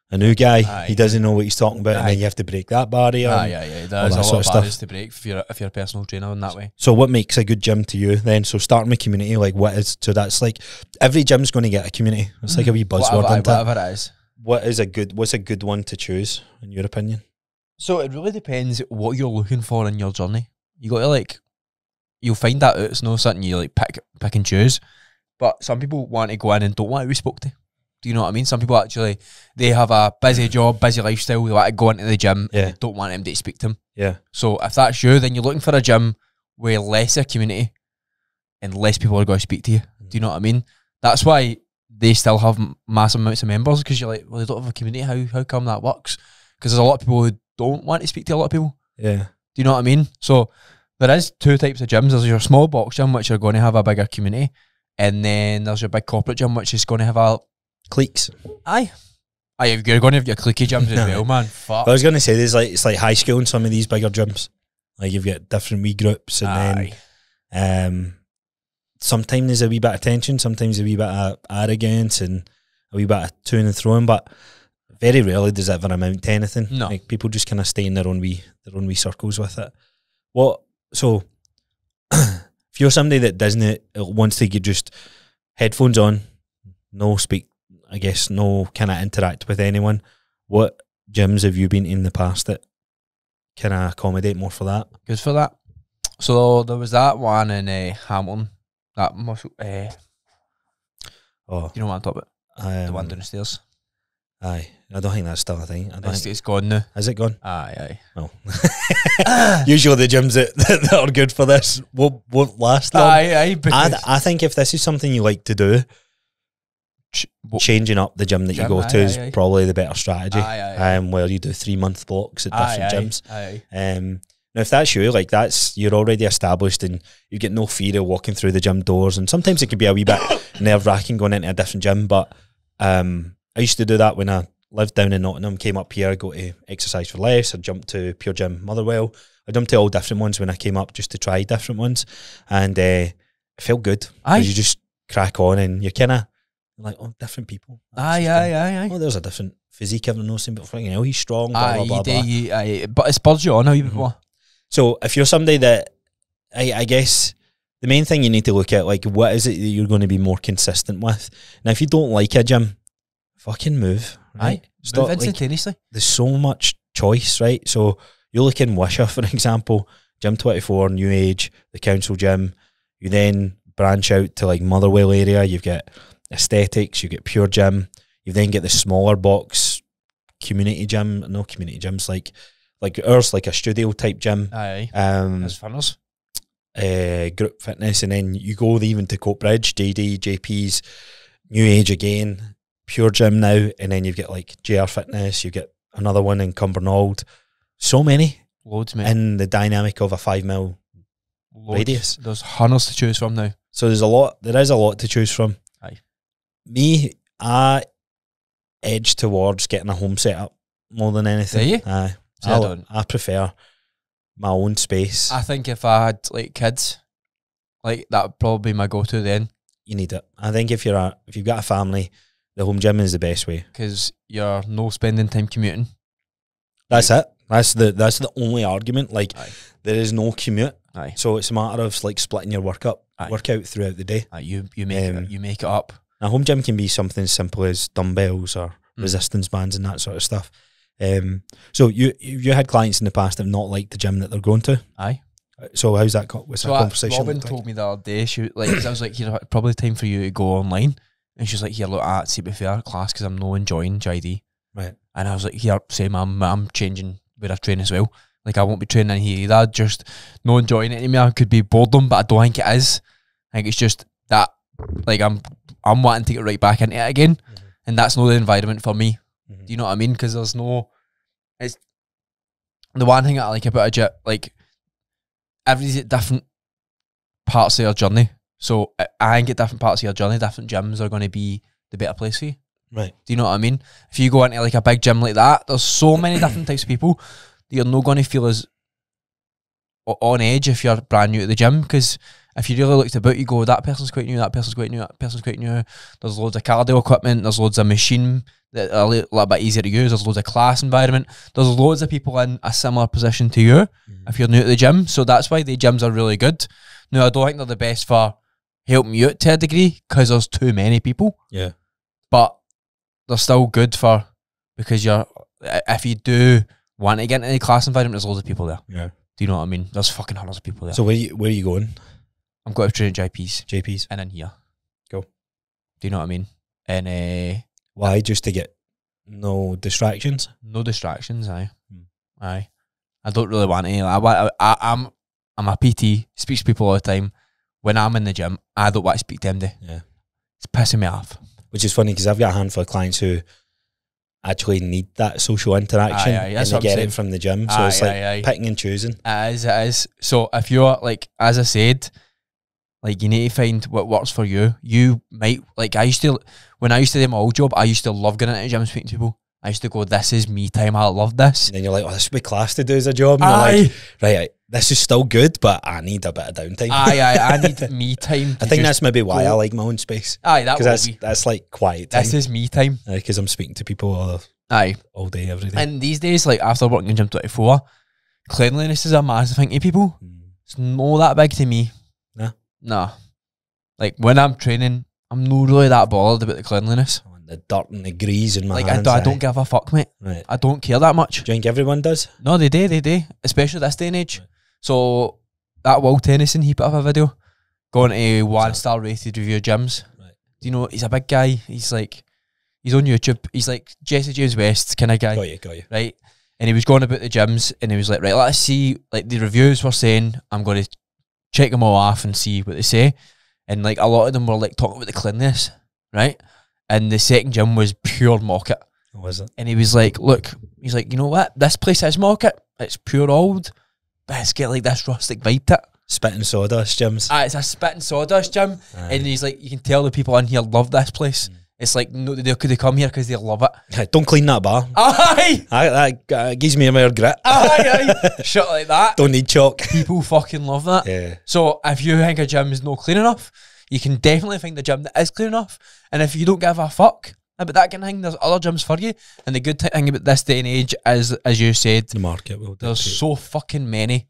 a new guy, Aye. he doesn't know what he's talking about, and then you have to break that barrier. aye, aye, aye. There's a sort lot of of stuff. barriers to break if you're if you're a personal trainer in that way. So what makes a good gym to you then? So starting with community, like what is so that's like every gym's going to get a community. It's like a wee mm-hmm. buzzword. Whatever, it? whatever it is. What is a good what's a good one to choose in your opinion? So it really depends what you're looking for in your journey. You got to like, you'll find that out. It's not something you like pick pick and choose. But some people want to go in and don't want to be spoke to. Do you know what I mean? Some people actually they have a busy job, busy lifestyle. They want to go into the gym. Yeah. And don't want anybody to speak to them. Yeah. So if that's you, then you're looking for a gym where less a community and less people are going to speak to you. Do you know what I mean? That's why they still have massive amounts of members because you're like, well, they don't have a community. How how come that works? Because there's a lot of people who don't want to speak to a lot of people. Yeah. Do you know what I mean? So there is two types of gyms. There's your small box gym, which are going to have a bigger community, and then there's your big corporate gym, which is going to have a Cliques. aye. Aye, if you're going to have your cliquey gyms as well, man. Fuck. I was gonna say there's like it's like high school in some of these bigger gyms. Like you've got different wee groups and Aye. then um sometimes there's a wee bit of tension, sometimes a wee bit of arrogance and a wee bit of to and throwing, but very rarely does it ever amount to anything. No. Like people just kinda stay in their own wee their own wee circles with it. What so if you're somebody that doesn't uh, wants to get just headphones on, no speak I guess no kind of interact with anyone, what gyms have you been in the past that can I accommodate more for that? Good for that. So there was that one in uh, Hamilton. That muscle. Uh, Oh, you know what I'm talking about? um, The one down the stairs. Aye, I don't think that's still a thing. I don't It's, think, it's gone now. is it gone? Aye, No. aye. Usually the gyms that, that are good for this won't, won't last long. aye, aye. I, I think if this is something you like to do, Ch- changing up the gym that you go aye, to is aye, aye. probably the better strategy. Aye, aye, aye. Um, where you do three month blocks at aye, different aye, gyms. Aye, Um, now if that's you, like that's you're already established and you get no fear of walking through the gym doors. And sometimes it can be a wee bit nerve wracking going into a different gym. But um, I used to do that when I lived down in Nottingham, came up here, go to exercise for less. I jumped to Pure Gym Motherwell. I jumped to all different ones when I came up just to try different ones, and uh, it felt good. Aye. you just crack on and you're kind of like, oh, different people. That's aye, aye, aye, aye. Oh, there's a different physique I've but fucking hell, he's strong. Blah, Aye, blah, blah, blah. you, aye, but it spurs you on a wee bit more. So if you're somebody that, I, I guess the main thing you need to look at, like, what is it that you're going to be more consistent with? Now, if you don't like a gym, fucking move. Right? Aye, Stop. move Like, there's so much choice, right? So you look in Wishaw, for example, Gym 24, New Age, the council gym. You then branch out to like Motherwell area. You've got aesthetics. You get Pure Gym. You then get the smaller box community gym. No community gyms like like ours, like a studio type gym. Aye, Um, as funnels. uh, group fitness, and then you go even to Coatbridge, JD, JP's, New Age again, Pure Gym now, and then you've got like JR Fitness, you get another one in Cumbernauld. So many Loads, mate. in the dynamic of a five mil Loads. radius. There's hundreds to choose from now. So there's a lot. There is a lot to choose from. Aye. Me, I edge towards getting a home setup more than anything. Do you? Aye. See, I I, don't. I prefer my own space. I think if I had like kids, like that would probably be my go-to then, you need it. I think if you're a, if you've got a family, the home gym is the best way. because you're no spending time commuting. That's it. That's the that's the only argument. Like Aye. there is no commute, Aye. so it's a matter of like splitting your work up. Aye. work out throughout the day. Uh, you you make Um, it, you make it up. A home gym can be something as simple as dumbbells or Mm. resistance bands and that sort of stuff. Um, so you you had clients in the past that have not liked the gym that they're going to. Aye. So how's that? co- What's So that conversation? Robin look like? told me the other day, she was like, I was like, here, probably time for you to go online. And she's like, here, look, at see, to be fair, class, because I'm no enjoying JD. Right. And I was like, here, same, I'm, I'm changing where I train as well. Like, I won't be training here either, just no enjoying it anymore. Could be boredom, but I don't think it is. I think it's just that, like, I'm, I'm wanting to get right back into it again. Mhm. And that's not the environment for me. Mhm. Do you know what I mean? Because there's no, it's the one thing I like about a gym, like everybody's at different parts of your journey. So I- think at different parts of your journey, different gyms are going to be the better place for you. Right. Do you know what I mean? If you go into like a big gym like that, there's so many different types of people that you're not going to feel as on edge if you're brand new to the gym. Because if you really looked about, you go, that person's quite new, that person's quite new, that person's quite new. There's loads of cardio equipment, there's loads of machine that are a li- little bit easier to use, there's loads of class environment, there's loads of people in a similar position to you Mhm. if you're new to the gym. So that's why the gyms are really good. Now, I don't think they're the best for helping you to a degree because there's too many people Yeah. but they're still good for because you're if you do want to get into the class environment, there's loads of people there. Yeah. Do you know what I mean? There's fucking hundreds of people there. So where you, where are you going? I'm going to train at JP's JP's. and then here. Go. Do you know what I mean? And uh, Why? Just to get no distractions. no distractions. Aye, Hmm. aye. I don't really want any. I, want- I, I, I'm I'm a PT. Speaks to people all the time. When I'm in the gym, I don't want to speak to them. Yeah. It's pissing me off. Which is funny because I've got a handful of clients who actually need that social interaction Aye, aye, and they get saying. it from the gym. So Aye, it's like aye, aye. picking and choosing. It is, it is. So if you're like, as I said, like you need to find what works for you. You might like I used to when I used to do my old job, I used to love going into the gym and speaking to people. I used to go, This is me time, I love this. And then you're like, oh, this would be class to do as a job. And you're like, Aye, right, aye, this is still good, but I need a bit of downtime. aye, aye, I need me time. I think that's maybe why go- I like my own space aye, that that's be. that's like quiet time This is me time. because I'm speaking to people all, Aye. all day every day. And these days, like after working in gym twenty four, cleanliness is a massive thing to people. Mm. It's no that big to me. Nah. Nah. Like when I'm training, I'm not really that bothered about the cleanliness. Oh, the dirt and the grease in my Like I, hands. don't, I don't give a fuck, mate. Right. I don't care that much. Do you think everyone does? No, they do, they do. Especially this day and age. Right. So that Will Tennyson, he put up a video going to one star rated review gyms. Right. Do you know he's a big guy? He's like he's on YouTube. He's like Jesse James West kind of guy. Got you, got you. Right. And he was going about the gyms and he was like, Right, let's see like the reviews were saying I'm gonna check them all off and see what they say. And like a lot of them were like talking about the cleanliness, right? And the second gym was pure market. What was it? And he was like, look, he's like, you know what? This place is market. It's pure old, but it's got like this rustic vibe to it. Spitting sawdust gyms. Ah, it's a spit and sawdust gym. Aye. And he's like, you can tell the people in here love this place. Mm. It's like, no, they could they come here because they love it. Don't clean that bar. Aye! Aye, that uh, gives me a more grit. Aye, aye. Shit like that. Don't need chalk. People fucking love that. Yeah. So if you think a gym is not clean enough, you can definitely find the gym that is clean enough. And if you don't give a fuck about that kind of thing, there's other gyms for you. And the good thing about this day and age is, as you said, The market will there's dictate. so fucking many. Do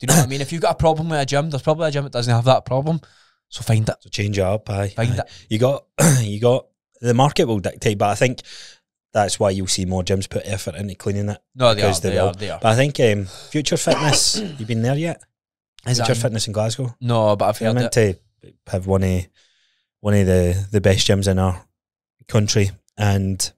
you know what I mean? If you've got a problem with a gym, there's probably a gym that doesn't have that problem. So find it. So change it up. Aye. Find aye. it. You got, you got, the market will dictate, but I think that's why you'll see more gyms put effort into cleaning it. No, they are. They They are. They are. But I think um, Future Fitness, you been there yet? Is Future that- Fitness in Glasgow. No, but I've They're heard meant it. to have one of one of the the best gyms in our country, and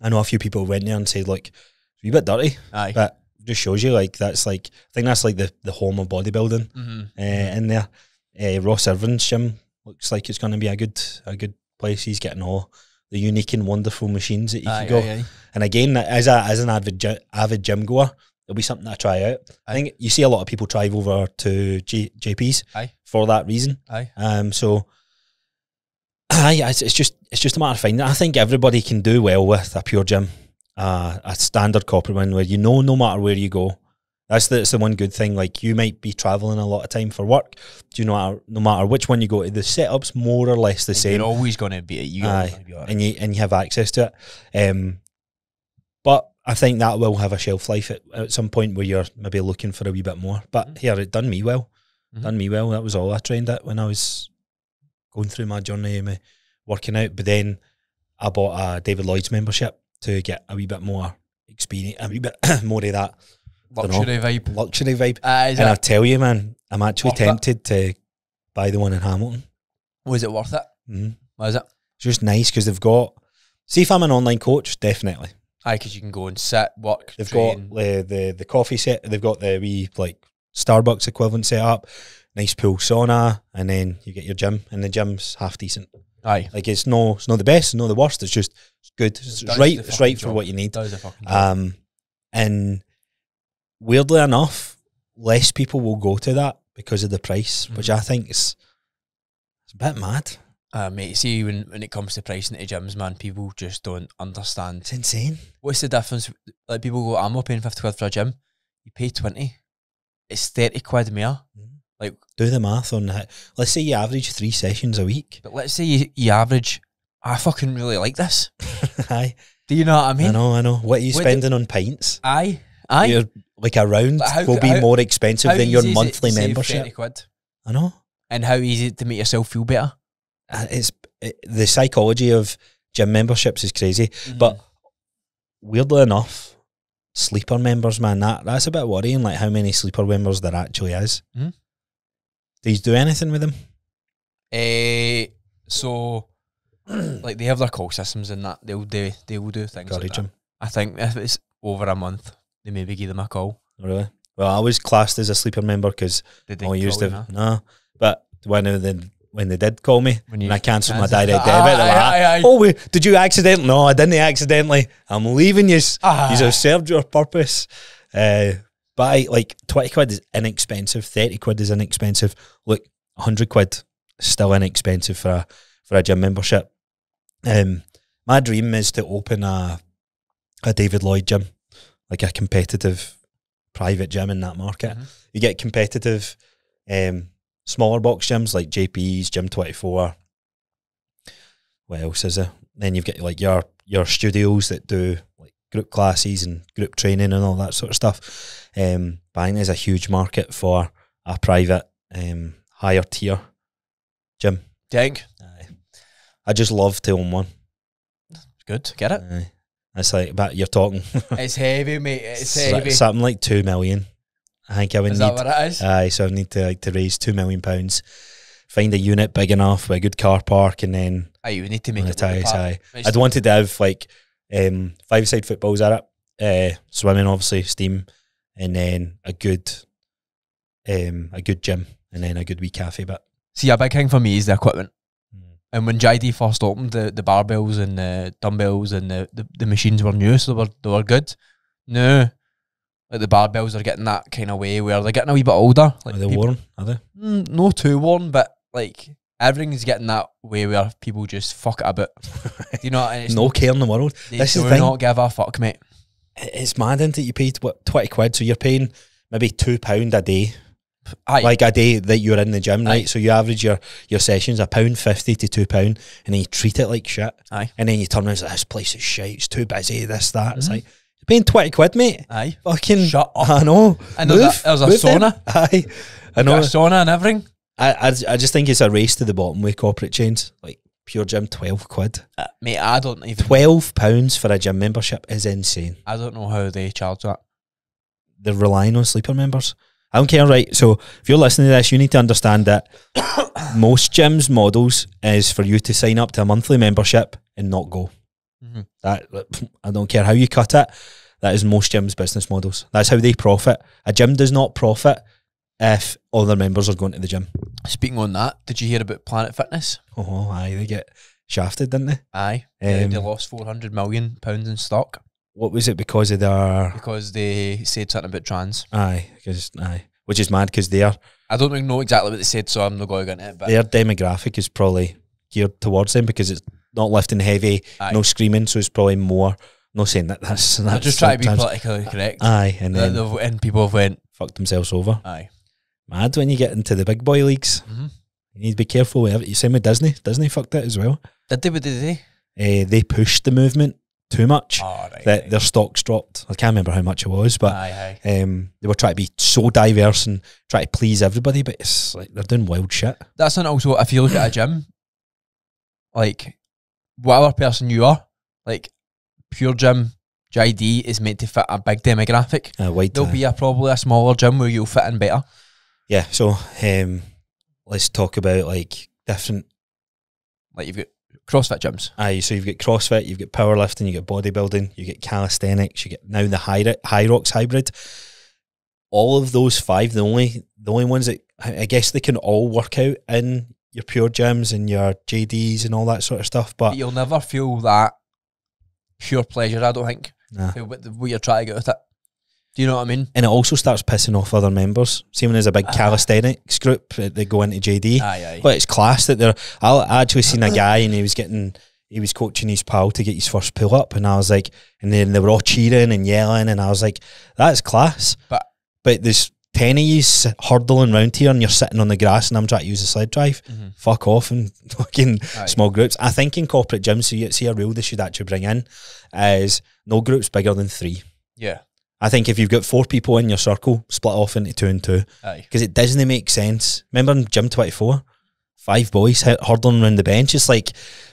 I know a few people went there and said, "Look, it's a bit dirty," Aye. but just shows you like that's like I think that's like the the home of bodybuilding hmm uh, in there. Uh, Ross Irvin's gym looks like it's going to be a good a good place. He's getting all the unique and wonderful machines that you Aye, can go. aye, aye. And again, as a as an avid gy- avid gym goer, it'll be something I try out. I think you see a lot of people drive over to G- JP's Aye. for that reason. Aye. Um, so, aye, it's, it's just it's just a matter of finding. I think everybody can do well with a pure gym, uh, a standard corporate one where you know no matter where you go. That's the, that's the one good thing. Like you might be traveling a lot of time for work. Do you know no matter which one you go to, the setup's more or less the And same You're always going to be. You're Aye. always going to be and you and you have access to it. Um, but I think that will have a shelf life at, at some point where you're maybe looking for a wee bit more. But Mhm. here, it done me well. Mhm. done me well. That was all I trained at when I was going through my journey of me working out. But then I bought a David Lloyd's membership to get a wee bit more experience, a wee bit more of that. Luxury vibe. luxury vibe. Uh, And I tell you, man, I'm actually Worth it? tempted to buy the one in Hamilton. was it worth it? Mm. Was it? It's just nice because they've got. See, if I'm an online coach, definitely Aye, because you can go and sit, work, they've train. got the, the the coffee set. They've got the wee like Starbucks equivalent set up. Nice pool sauna, and then you get your gym, and the gym's half decent. Aye. Like it's no, it's not the best, it's not the worst. It's just it's good. It's, Does right. It's right for what you need. Does the fucking. Um, and weirdly enough, less people will go to that because of the price, which Mhm. I think is it's a bit mad. Uh, mate, see when when it comes to pricing at gyms, man, people just don't understand. It's insane. What's the difference? Like people go, I'm not paying fifty quid for a gym. You pay twenty. It's thirty quid more. Like, Do the math on that. Let's say you average three sessions a week. but let's say you, you average. I fucking really like this. Aye, Do you know what I mean? I know, I know. What are you What do- spending on pints? Aye, aye. Your like a round how will be how- more expensive than your easy is it monthly membership. 30 quid? I know. And how easy to make yourself feel better? Uh, It's it, the psychology of gym memberships is crazy. Mm-hmm. But weirdly enough, sleeper members, man, that that's a bit worrying. Like how many sleeper members there actually is. Mhm. Do you do anything with them? Eh, so, like they have their call systems and that they'll do they will do things like that. I think if it's over a month, they maybe give them a call. Really? Well, I was classed as a sleeper member because they I used to. No, but when they when they did call me When and I cancelled my direct debit, Aye, like, aye, aye. "Oh, we, did you accidentally? No, I didn't accidentally. I'm leaving you. Ah. You have served your purpose." Uh, but like twenty quid is inexpensive. Thirty quid is inexpensive. Look, hundred quid is still inexpensive for a for a gym membership. Um, my dream is to open a a David Lloyd gym, like a competitive private gym in that market. Mhm. You get competitive um, smaller box gyms like JP's, Gym Twenty Four. What else is there? Then you've got like your your studios that do like group classes and group training and all that sort of stuff. Um, but I think there's a huge market for a private um, higher tier gym. Aye. I just love to own one. Good. Get it? Aye. It's like, but you're talking it's heavy, mate. It's heavy. something like two million. I think I would Is need. that what it is? Aye, so I need to like to raise two million pounds, find a unit big enough with a good car park, and then aye, you need to make it Aye, I'd wanted to have like um, five side footballs at it, uh, swimming obviously, steam, and then a good, um, a good gym, and then a good wee cafe. But See, a big thing for me is the equipment. And when JD first opened, the, the barbells and the dumbbells and the, the, the machines were new, so they were they were good. No, like the barbells are getting that kind of way where they're getting a wee bit older. Like are they people- worn? Are they? Mm, no too worn, but like everything's getting that way where people just fuck it a bit. you know, and it's no care in the world. they this is do the thing. not give a fuck, mate. It's mad, isn't it? You paid what twenty quid, so you're paying maybe two pound a day Aye, like a day that you're in the gym, Aye. right? So you average your your sessions a pound fifty to two pound, and then you treat it like shit. Aye. And then you turn around and say, "This place is shit. It's too busy. This that." It's Mhm. like you're paying twenty quid, mate. aye. Fucking Shut up. I know. And there's a- there's a move sauna. Aye. I Got know. a sauna and everything. I, I I just think it's a race to the bottom with corporate chains. Like pure gym, twelve quid. Uh, mate, I don't even. Twelve pounds for a gym membership is insane. I don't know how they charge that. they're relying on sleeper members. I don't care, right? So if you're listening to this, you need to understand that most gyms models is for you to sign up to a monthly membership and not go. Mhm. That I don't care how you cut it. That is most gyms' business models. That's how they profit. A gym does not profit if all their members are going to the gym. Speaking on that, did you hear about Planet Fitness? Oh, aye, they get shafted, didn't they? Aye, they, they Um, lost four hundred million pounds in stock What was it because of their because they said something about trans. aye? Because aye, which is mad because they're. I don't know exactly what they said, so I'm not going to get into it. But their demographic is probably geared towards them because it's not lifting heavy, Aye. no screaming, so it's probably more. No saying that that's that's just trying to be politically correct. Aye, and and, then and people have went, fucked themselves over. aye. Mad when you get into the big boy leagues. Mhm. You need to be careful. with it. You same with Disney. Disney fucked it as well. Did they? What did they? Uh, they pushed the movement too much Oh, right, that right. their stocks dropped. I can't remember how much it was, but aye, aye. um, they were trying to be so diverse and try to please everybody. But it's like they're doing wild shit. That's not also if you look at a gym, like whatever person you are, like pure gym, JD is meant to fit a big demographic. Uh, There'll uh, be a probably a smaller gym where you'll fit in better. Yeah. So um, let's talk about like different. Like you've got CrossFit gyms. Aye, so you've got CrossFit, you've got powerlifting, you've got bodybuilding, you get calisthenics, you get now the high Hyrox hybrid. All of those five, the only the only ones that I guess they can all work out in your pure gyms and your JDs and all that sort of stuff. But you'll never feel that pure pleasure, I don't think, nah. what you're trying to get with it. Do you know what I mean? and it also starts pissing off other members. See when there's a big Ah. calisthenics group that they go into JD. Aye, aye. But it's class that they're. I I actually seen a guy and he was getting, he was coaching his pal to get his first pull up, and I was like, and then they were all cheering and yelling, and I was like, that's class. But- but there's ten of you hurdling round here, and you're sitting on the grass, and I'm trying to use a sled drive. Mhm. Fuck off and fucking Aye. small groups. I think in corporate gyms, so you see a rule they should actually bring in is no groups bigger than three. Yeah. I think if you've got four people in your circle, split off into two and two because it doesn't make sense. Remember in Gym 24? Five boys hur- hurdling around the bench. It's like,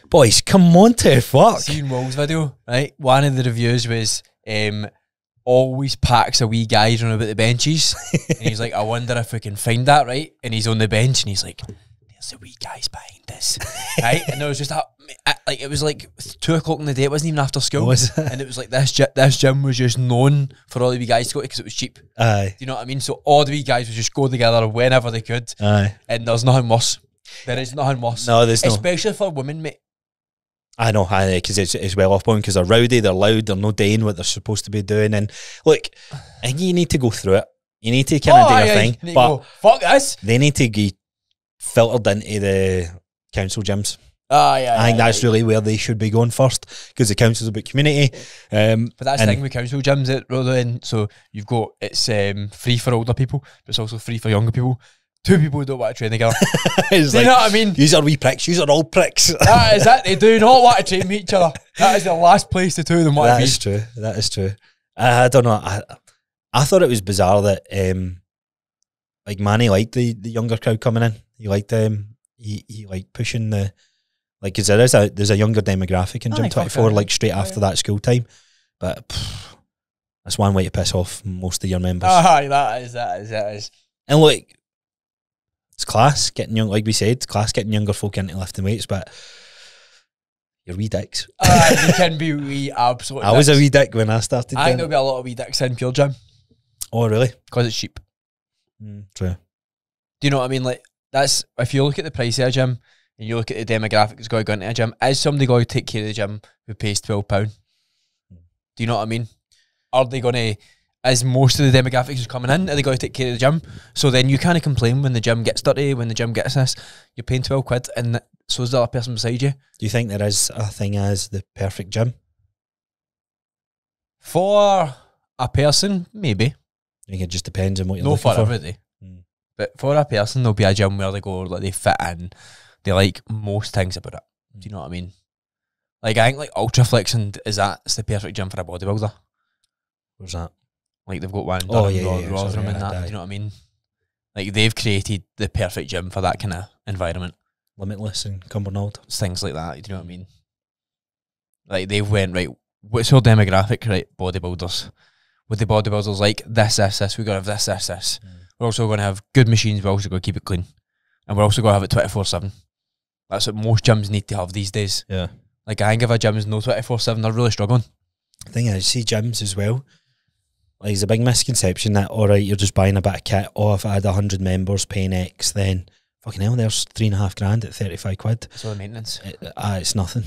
boys, come on to fuck. Seen Will's video, right? One of the reviews was um, always packs a wee guy around about the benches. and he's like, I wonder if we can find that, right? And he's on the bench and he's like, there's a wee guys behind us, right? And there was just that, like, it was like two o'clock in the day. It wasn't even after school. Was it? and it was like this, gy- this gym was just known for all the wee guys to go to because it was cheap. Do Aye, you know what I mean? So all the wee guys would just go together whenever they could. aye. And there's nothing worse. There is nothing worse. No, there's no. Especially for women, mate. I know, aye, because it's, it's well off on because they're rowdy, they're loud, they're not doing what they're supposed to be doing. And look, I think you need to go through it. You need to kind of oh, do Oh, aye, your aye. thing, And you but go, fuck this. they need to be filtered into the council gyms. Ah, yeah. I think that's really where they should be going first because the council's about community. Um, But that's the thing with council gyms, it rather than so you've got it's um, free for older people, but it's also free for younger people. Two people who don't want to train together. you like, know what I mean? These are wee pricks. These are all pricks. that is it. They do not want to train with each other. That is the last place the two of them want That to is be. true. That is true. I, I don't know. I I thought it was bizarre that um, like Manny liked the, the younger crowd coming in. He liked them. He he liked pushing the like because there is a there's a younger demographic in Gym Aye, Twenty Four like straight after that school time, but pff, that's one way to piss off most of your members. Aye, that is that is that is. And look, it's class getting young. Like we said, class getting younger folk into lifting weights, but you're wee dicks. Aye, they can be wee absolute. I was a dicks. wee dick when I started. I think there'll be a lot of wee dicks in pure gym Oh really? because it's cheap. Mm, true. Do you know what I mean? Like that's if you look at the price of a gym and you look at the demographic that's going to go into a gym, is somebody going to take care of the gym who pays twelve pound? Do you know what I mean? Are they going to? As most of the demographics is coming in, are they going to take care of the gym? So then you kind of complain when the gym gets dirty, when the gym gets this. You're paying twelve quid, and so is the other person beside you. Do you think there is a thing as the perfect gym? For a person, maybe I think it just depends on what you're no looking for for. everybody, Mm. but for a person, there'll be a gym where they go like they fit in. They like most things about it. Do you know what I mean? Like I think like ultra flexing is that it's the perfect gym for a bodybuilder. Where's that? Like they've got one Oh, yeah, yeah, Rotherham sorry, and yeah, that. Do you know what I mean? Like they've created the perfect gym for that kind of environment. Limitless and Cumbernauld. Things like that. Do you know what I mean? Like they've went right. What's your demographic? Right, bodybuilders. With the bodybuilders, like this, this, this. We're gonna have this, this, this. Mm. We're also gonna have good machines. We're also gonna keep it clean, and we're also gonna have it twenty four seven. That's what most gyms need to have these days. Yeah. Like I think if a gym is no twenty four seven, they're really struggling. thing is, see gyms as well. Like, there's a big misconception that all right, you're just buying a bit of kit. Oh, if I had hundred members paying X, then fucking hell, there's three and a half grand at thirty five quid. So the maintenance. It, uh, it's nothing.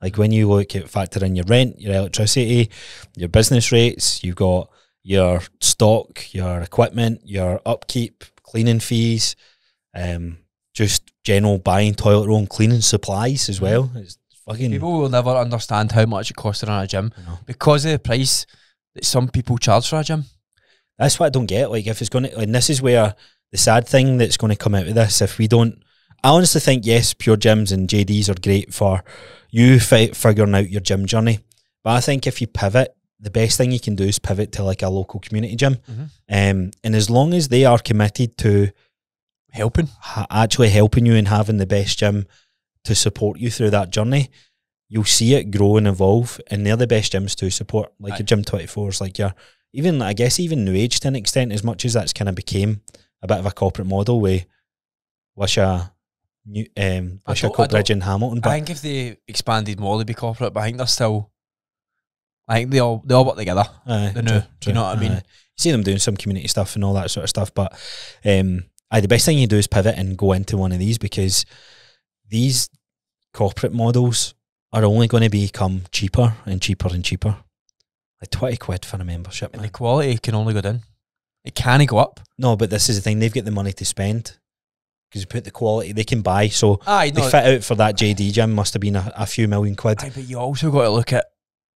Like when you look at factor in your rent, your electricity, your business rates, you've got your stock, your equipment, your upkeep, cleaning fees, um, just general buying toilet roll and cleaning supplies as well. It's fucking People will never understand how much it costs to run a gym because of the price that some people charge for a gym. That's what I don't get. Like if it's going to, and this is where the sad thing that's going to come out of this, if we don't, I honestly think yes, pure gyms and JDs are great for you fi- figuring out your gym journey. But I think if you pivot, the best thing you can do is pivot to like a local community gym. Mhm. Um, and as long as they are committed to Helping. ha- actually helping you and having the best gym to support you through that journey, you'll see it grow and evolve. And they're the best gyms to support, like Aye. your Gym 24s, like your, even, I guess, even New Age to an extent, as much as that's kind of became a bit of a corporate model with Wishaw, New, um, I Wishaw don't- I Coatbridge and Hamilton. I think if they expanded more, they'd be corporate. But I think they're still. I think they all they all work together. Aye, the new- true, do you know what I mean? aye. You see them doing some community stuff and all that sort of stuff, but um, aye, the best thing you do is pivot and go into one of these because these corporate models are only going to become cheaper and cheaper and cheaper. Like twenty quid for a membership. And man. the quality can only go down. It can go up. No, but this is the thing; they've got the money to spend because you put the quality they can buy. So Aye, the no. fit out for that JD gym must have been a, a few million quid. Aye, but you also got to look at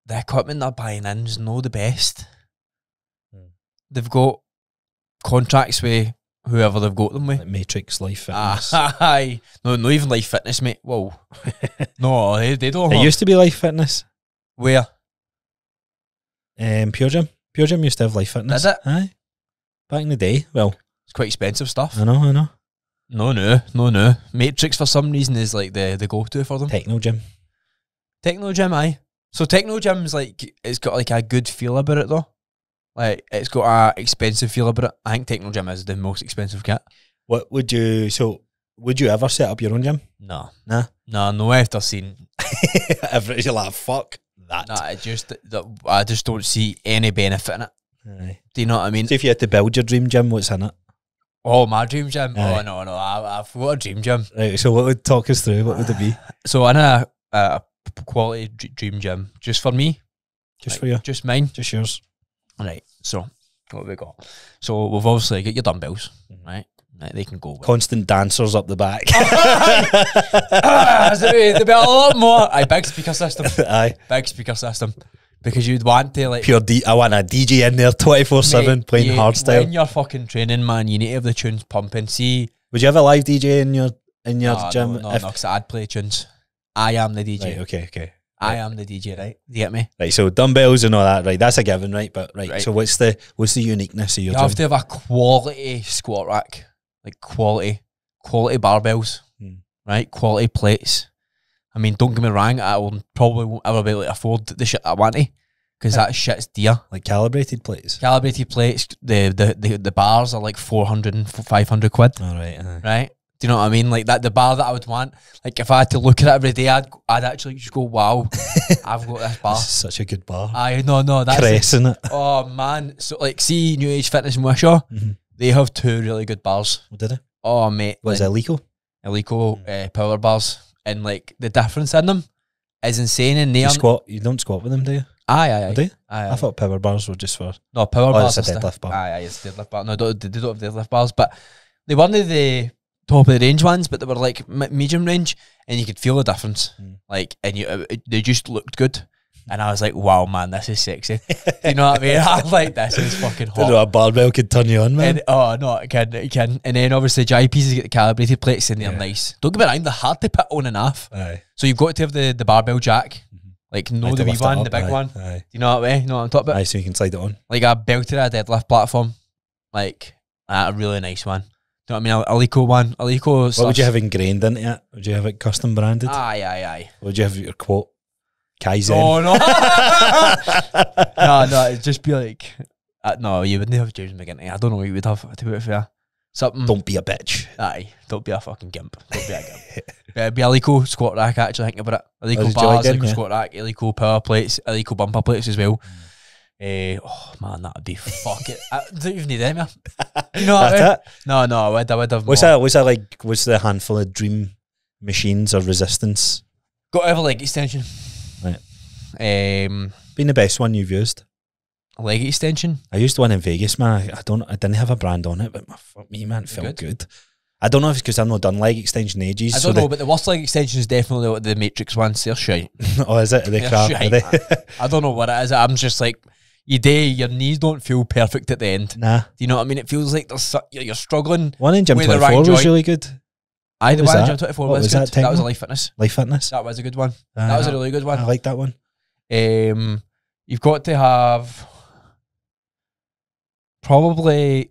the equipment they're buying in no the best. Hmm. They've got contracts with whoever they've got them with. Like Matrix Life Ah, Fitness. Aye, no, not even Life Fitness, mate. Whoa, no, they, they don't. it have- used to be Life Fitness. Where Um, Pure Gym. Pure Gym used to have Life Fitness. Did it? Aye. Back in the day. Well, it's quite expensive stuff. I know, I know. No, no, no, no. Matrix for some reason is like the the go to for them. Technogym. Techno Gym, aye. So Technogym's like it's got like a good feel about it though. Like it's got a expensive feel about it. I think Technogym is the most expensive kit. What would you, so, would you ever set up your own gym? No, Nah. no, no. After seeing Ever, you're like, fuck that. that, I just that, I just don't see any benefit in it. Aye. Do you know what I mean? So if you had to build your dream gym, what's in it? Oh, my dream gym. Oh, Aye. Oh no, no, I, I've got a dream gym. Right, so what would talk us through? What would it be? So in a, a quality dream gym, just for me, Just like, for you? just mine. Just yours? Right. So what have we got? So we've obviously got your dumbbells, Mhm. right? Right, they can go. With. Constant dancers up the back. ah, so they- they'd be a lot more. Aye, big speaker system, Aye. big speaker system, because you'd want to like Pure D. I want a DJ in there 24 7 playing you- hardstyle. When you're fucking training, man, you need to have the tunes pumping. See, Would you have a live DJ in your in your no, gym? no, no, if- no, 'cause I'd play tunes. I am the DJ. Right, okay, okay. I am the DJ, right? You get me? Right, so dumbbells and all that, right? That's a given, right? But right, Right. so what's the what's the uniqueness of your You have to have a quality squat rack, like quality, quality barbells, Hmm. right? Quality plates. I mean, don't get me wrong, I will probably won't ever be able to afford the shit I want to, because that shit's dear. like calibrated plates. Calibrated plates, the the the, the bars are like 400 and 500 quid, All right. aye. right? Do you know what I mean? Like that, the bar that I would want. Like if I had to look at it every day, I'd I'd actually just go, "Wow, I've got this bar." This is such a good bar. I no no that's Cress in it. Oh man, so like see New Age Fitness in Wishaw, Mhm. they have two really good bars. What did it? Oh mate, What is it, Eleiko? Eleiko uh, power bars, and like the difference in them is insane. And they You squat? You don't squat with them, do you? aye aye Oh, aye. do you? aye, I thought power bars were just for. no power Oh, bars. it's a deadlift bar. Aye aye, it's a deadlift bar. No, don't, they don't have deadlift bars, but they weren't the top of the range ones, but they were like me- medium range, and you could feel the difference. Mm. Like, and you, uh, they just looked good. And I was like, wow, man, this is sexy. You know what I mean? I was like, this is fucking hot. Didn't know a barbell could turn you on, man. And, oh no, it can, it can. And then obviously JPs get the calibrated plates and they're Yeah. nice. Don't get me wrong, they're hard to put on and off. aye. So you've got to have the, the barbell jack, like no the wee one, up, the big aye, one. Aye. Do you know what I mean? You know what I'm talking about? Aye, so you can slide it on. Like a belted a deadlift platform, like a really nice one. Know what I mean? A Eleiko one, Eleiko. What would you have ingrained into it? Would you have it custom branded? Aye, aye, aye. Would you have your quote? Kaizen. No, no, no, no. It'd just be like, uh, no, you wouldn't have James McGinty. I don't know what you would have. To be fair, something. Don't be a bitch. Aye, don't be a fucking gimp. Don't be a gimp. uh, be a Lico squat rack, actually, think about it. A Oh, bars, like them? Lico Yeah. squat rack, a Lico power plates, a Lico bumper plates as well. Eh, oh man, that would be fuck it. I don't even need them. You know what I mean? It. No, no, I would, I would have What's more. that? What's that like? What's the handful of dream machines or resistance? Got to have a leg extension. Right. Um, Been the best one you've used? a leg extension. I used one in Vegas, man. I, I don't. I didn't have a brand on it, but my, fuck me, man, it felt Good? good. I don't know if it's because I've not done leg extension ages. I don't the- know, but the worst leg extension is definitely what the Matrix ones. They're shite. oh, is it? Are they Yeah, crap? shite, Are they? I don't know what it is. I'm just like, you day, your knees don't feel perfect at the end. nah. Do you know what I mean? It feels like there's you're you're struggling. One in Gym the 24 right was really good. I the one in? Gym 24 What was, was good. that, That, was a Life Fitness. Life Fitness. That was a good one. Aye, that was a really good one. I like that one. Um, you've got to have probably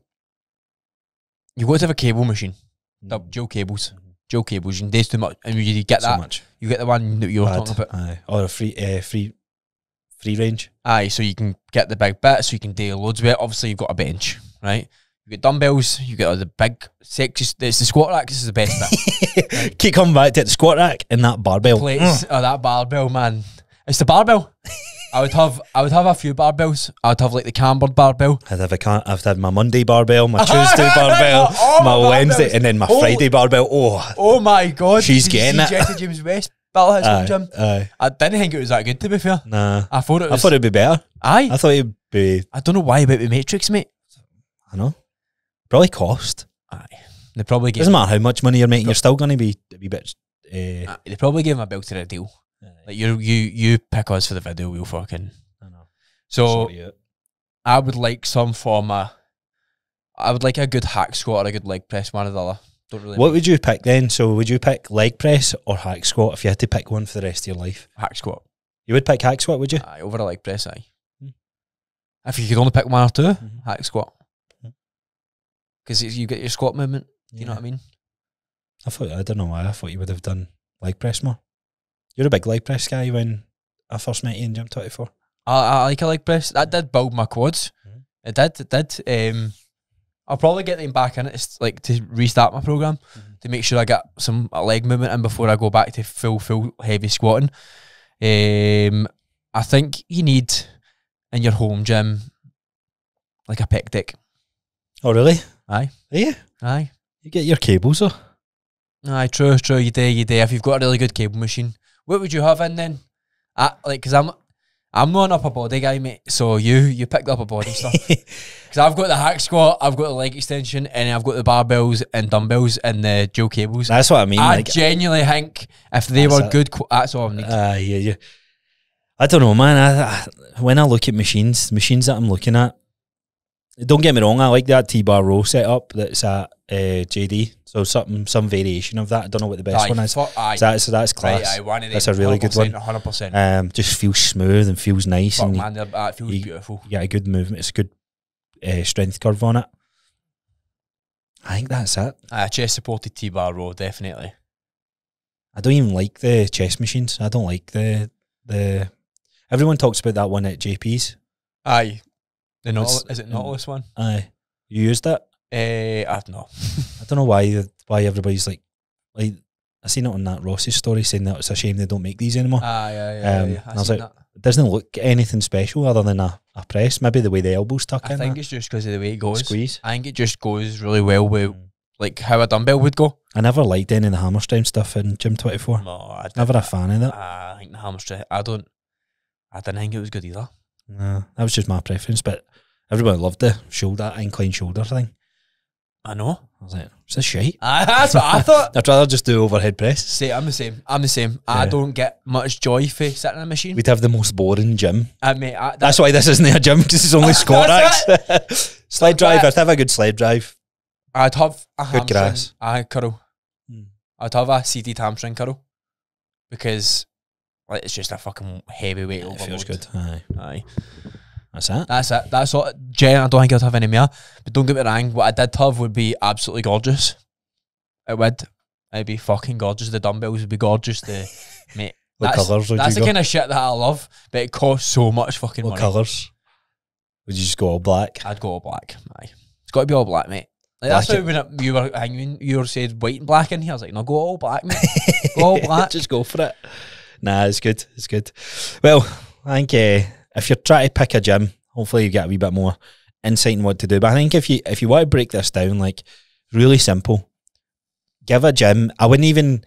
you've got to have a cable machine, the dual cables, dual cables. You can do too much, and you, get so that. much. You get the one that you were Bad. talking about. Aye. Or a free, uh, free, free range. Aye, so you can get the big bit, so you can do loads with it. Obviously, you've got a bench, right? You get dumbbells, you get all the big sexy. It's the squat rack. This is the best bit. Keep coming back to the squat rack and that barbell. Plates, mm. oh, that barbell, man. It's the barbell. I would have, I would have a few barbells. I would have like the cambered barbell. I'd have a can- I've had my Monday barbell, my Tuesday barbell, my my Wednesday, barbells. and then my Oh. Friday barbell. Oh, Oh my god, She's Did you getting see it. Jesse James West home aye, gym. aye. I didn't think it was that good. To be fair, Nah, I thought it was. I thought it'd be better. aye, I thought it'd be, I don't know why about the Matrix, mate. I know, probably cost. Aye, they probably gave, Doesn't matter how much money you're making, you're still going to be a wee bit. Uh, aye, they probably gave him a to the deal. Like you, you, you pick us for the video. We'll fucking. I know. So Sort you out. I would like some form of. I would like a good hack squat or a good leg press, one or the other. Don't really What would you pick then? So would you pick leg press or hack squat if you had to pick one for the rest of your life? hack squat. You would pick hack squat, would you? Aye, over a leg press, aye. Hmm. If you could only pick one or 2 Mhm. hack squat. Hmm. Because you get your squat movement. Do you know what I mean? I thought I don't know why I thought you would have done leg press more. You're a big leg press guy when I first met you in Gym Twenty Four. I, I like a leg press. That did build my quads. Mhm. It did. It did. Um, I'll probably get them back in it, like to restart my program Mhm. to make sure I get some leg movement in before I go back to full, full heavy squatting. Um, I think you need in your home gym like a pec deck. Oh really? Aye. Yeah. Aye. You get your cables though. Aye, true, true. You do, you do. If you've got a really good cable machine, what would you have in then? I, like, cause I'm, I'm not an upper body guy, mate. So you, you picked up a body stuff. Cause I've got the hack squat, I've got the leg extension, and I've got the barbells and dumbbells and the dual cables. That's what I mean. I like, genuinely think if they were it. good, that's all I need. uh, yeah, yeah. I don't know, man. I, I, when I look at machines, machines that I'm looking at, don't get me wrong. I like that T-bar row setup that's at uh, JD. So something, some variation of that. I don't know what the best aye, one is. fuck, aye. So that's, so that's class. aye, one of That's a really good one. 100%, 100%. Um, just feels smooth and feels nice, and man, feels you- beautiful. Yeah, a good movement. It's a good uh, strength curve on it. I think that's it. Aye, chest supported T-bar row, definitely. I don't even like the chest machines. I don't like the the. Everyone talks about that one at JP's. Aye. The Nautilus, is it Nautilus one? Aye, you used it. Eh, I don't know. I don't know why why everybody's like like I seen it on that Ross's story saying that it's a shame they don't make these anymore. Aye, aye, aye. Um, aye. I was seen like, that. It doesn't look anything special other than a, a press. Maybe the way the elbows tuck I in. I think that it's just because of the way it goes. squeeze. I think it just goes really well with like how a dumbbell would go. I never liked any of the hammer strength stuff in Gym Twenty Four. No, I. Never a fan of that. I think the hamstring. I don't. I didn't think it was good either. No, that was just my preference. But everybody loved the shoulder incline shoulder thing. I know. I was like, is this shite? Aye, that's what I thought. I'd rather just do overhead press. Say, I'm the same. I'm the same. I Yeah. don't get much joy for sitting in a machine. We'd have the most boring gym. I mean, I, that, That's why this isn't a gym because it's only squat That's racks. sled drive. I'd have a good sled drive. I'd have a Good hamstring. grass. I curl. Hmm. I'd have a seated hamstring curl because like, it's just a fucking heavyweight It overload. feels good. Aye, Aye. That's it. That's it. That's all. Jen, I don't think I'd have any more. But don't get me wrong, what I did have would be absolutely gorgeous. It would. It'd be fucking gorgeous. The dumbbells would be gorgeous. The mate. What that's colours would that's you the go? kind of shit that I love, but it costs so much fucking money. What money. colours? Would you just go all black? I'd go all black. Aye. It's got to be all black, mate. Like, that's Black why when it- you were hanging, you were said white and black in here. I was like, no, go all black, mate. Go all black. just go for it. Nah, it's good. It's good. Well, I think uh, if you're trying to pick a gym, hopefully you get a wee bit more insight in what to do. But I think if you if you want to break this down, like really simple, give a gym. I wouldn't even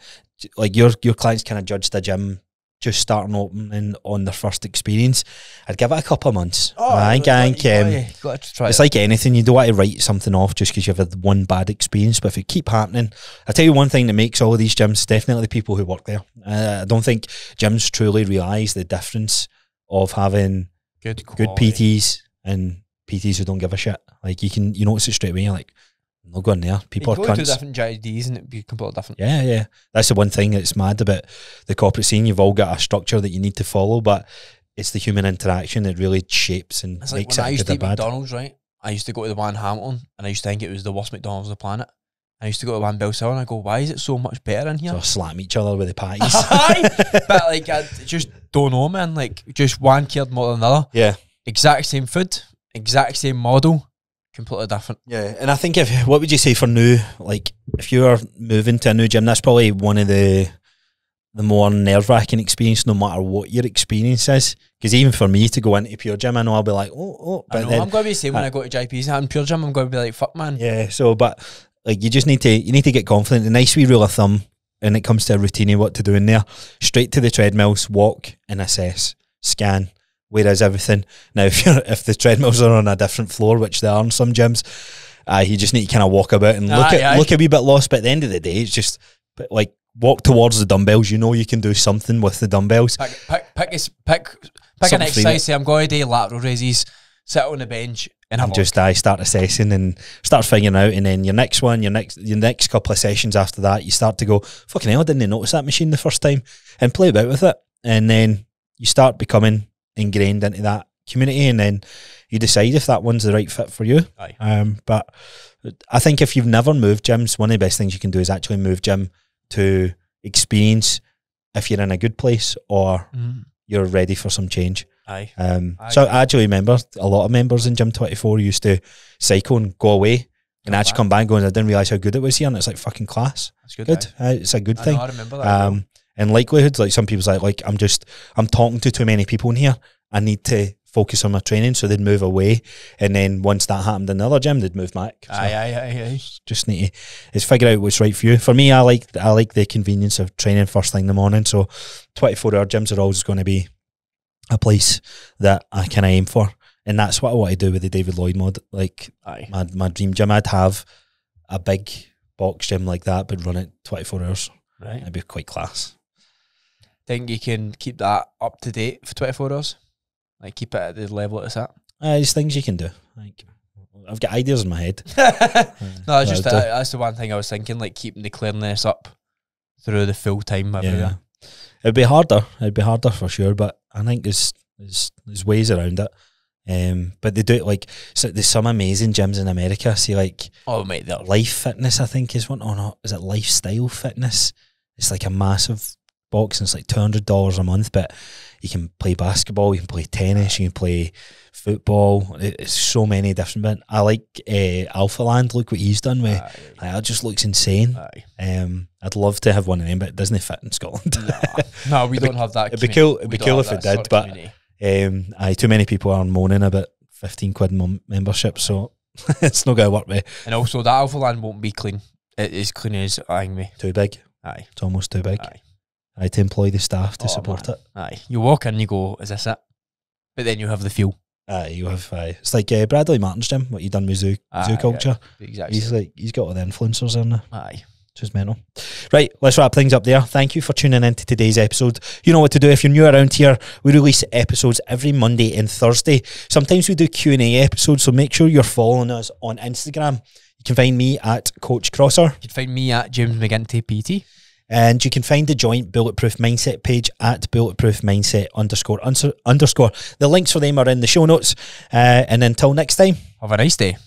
like your your clients kind of judge the gym just starting opening on their first experience. I'd give it a couple of months. I think I think um, got to try it's like anything, you don't want to write something off just because you've had one bad experience. But if it keep happening, I tell you one thing that makes all of these gyms definitely the people who work there. Uh, I don't think gyms truly realise the difference of having good, good. PTs and PTs who don't give a shit. Like you can you notice it straight away. You're like, I'm not going there. You People go are to cunts. different JDs and it'd be completely different. Yeah, yeah. That's the one thing that's mad about the corporate scene. You've all got a structure that you need to follow, but it's the human interaction that really shapes and It's like makes when I used good to eat bad. McDonald's, right? I used to go to the one in Hamilton and I used to think it was the worst McDonald's on the planet. I used to go to one in Bellshill and I go, why is it so much better in here? So slam each other with the patties. But like, I just don't know, man. Like, just one cared more than another. yeah. Exact same food, exact same model, completely different. Yeah, and I think if what would you say for new, like if you are moving to a new gym, that's probably one of the the more nerve wracking experience, no matter what your experience is. Because even for me to go into pure gym, I know I'll be like, oh, oh, I know, then, I'm going to be the same when I go to JP's and Pure Gym. I'm going to be like, fuck, man. yeah. So, but like you just need to you need to get confident. The nice wee rule of thumb, when it comes to a routine of what to do in there, straight to the treadmills, walk and assess, scan. Whereas everything now, if you're if the treadmills are on a different floor, which they are in some gyms, uh, you just need to kind of walk about and look Aye, at aye. look a wee bit lost. But at the end of the day, it's just like walk towards the dumbbells. You know you can do something with the dumbbells. Pick, pick, pick, pick, pick an Something for you. exercise. Say, I'm going to do lateral raises, sit on the bench and a just I start assessing and start figuring out, and then your next one, your next your next couple of sessions after that, you start to go, fucking hell, I didn't they notice that machine the first time, and play about with it, and then you start becoming ingrained into that community, and then you decide if that one's the right fit for you. Aye. Um, but I think if you've never moved gyms, one of the best things you can do is actually move gym to experience if you're in a good place or Mm, you're ready for some change. Aye. Um, I so agree. I actually remember a lot of members in Gym 24 used to cycle and go away and actually come back and go, I didn't realise how good it was here. And it's like fucking class. That's good. Good. Uh, it's a good I, thing. know, I remember that. Um, and likelihoods, like some people's like, like I'm just, I'm talking to too many people in here. I need to focus on my training. So they'd move away. And then once that happened in the other gym, they'd move back. So aye, aye, aye, aye. just need to is figure out what's right for you. For me, I like I like the convenience of training first thing in the morning. So twenty four hour gyms are always going to be a place that I can aim for, and that's what I want to do with the David Lloyd mod. Like Aye. my my dream gym, I'd have a big box gym like that, but run it twenty four hours. Right. It'd be quite class. Think you can keep that up to date for 24 hours? Like keep it at the level it's at? Uh, there's things you can do. Like I've got ideas in my head. no, that's just uh, do. that's the one thing I was thinking, like keeping the clearness up through the full time Yeah. It'd be harder. It'd be harder for sure, but I think there's there's, there's ways around it. Um, but they do it like so. There's some amazing gyms in America. See, like Oh mate, they're Life Fitness, I think is one. or not is it Lifestyle Fitness? It's like a massive box, and it's like two hundred dollars a month. But you can play basketball, you can play tennis, you can play football. It- It's so many different. But I like uh, Alphaland. Look what he's done with. aye, Like, that just looks insane. aye. Um, I'd love to have one of them, but it doesn't fit in Scotland. No, we It'd be- don't have that. it'd be cool- it'd be cool if it did, but- Um, aye, too many people are moaning about fifteen quid membership, so it's not going to work me. and also that Alphaland won't be clean. It is clean as eyeing me. Too big. Aye, It's almost too big. Aye. I had to employ the staff to Oh, support man. it. aye. You walk in, you go, "Is this it?" But then you have the feel. Aye, you have. Aye. It's like uh, Bradley Martin's gym. What you done with zoo, Aye, zoo culture. Exactly. He's like he's got all the influencers in there. Aye. Just mental. Right, let's wrap things up there. Thank you for tuning into today's episode. You know what to do if you're new around here. We release episodes every Monday and Thursday. Sometimes we do Q and A episodes, so make sure you're following us on Instagram. You can find me at Coach Crossar. You can find me at James McGinty PT. And you can find the joint Bulletproof Mindset page at Bulletproof Mindset underscore underscore. The links for them are in the show notes. Uh, and until next time. Have a nice day.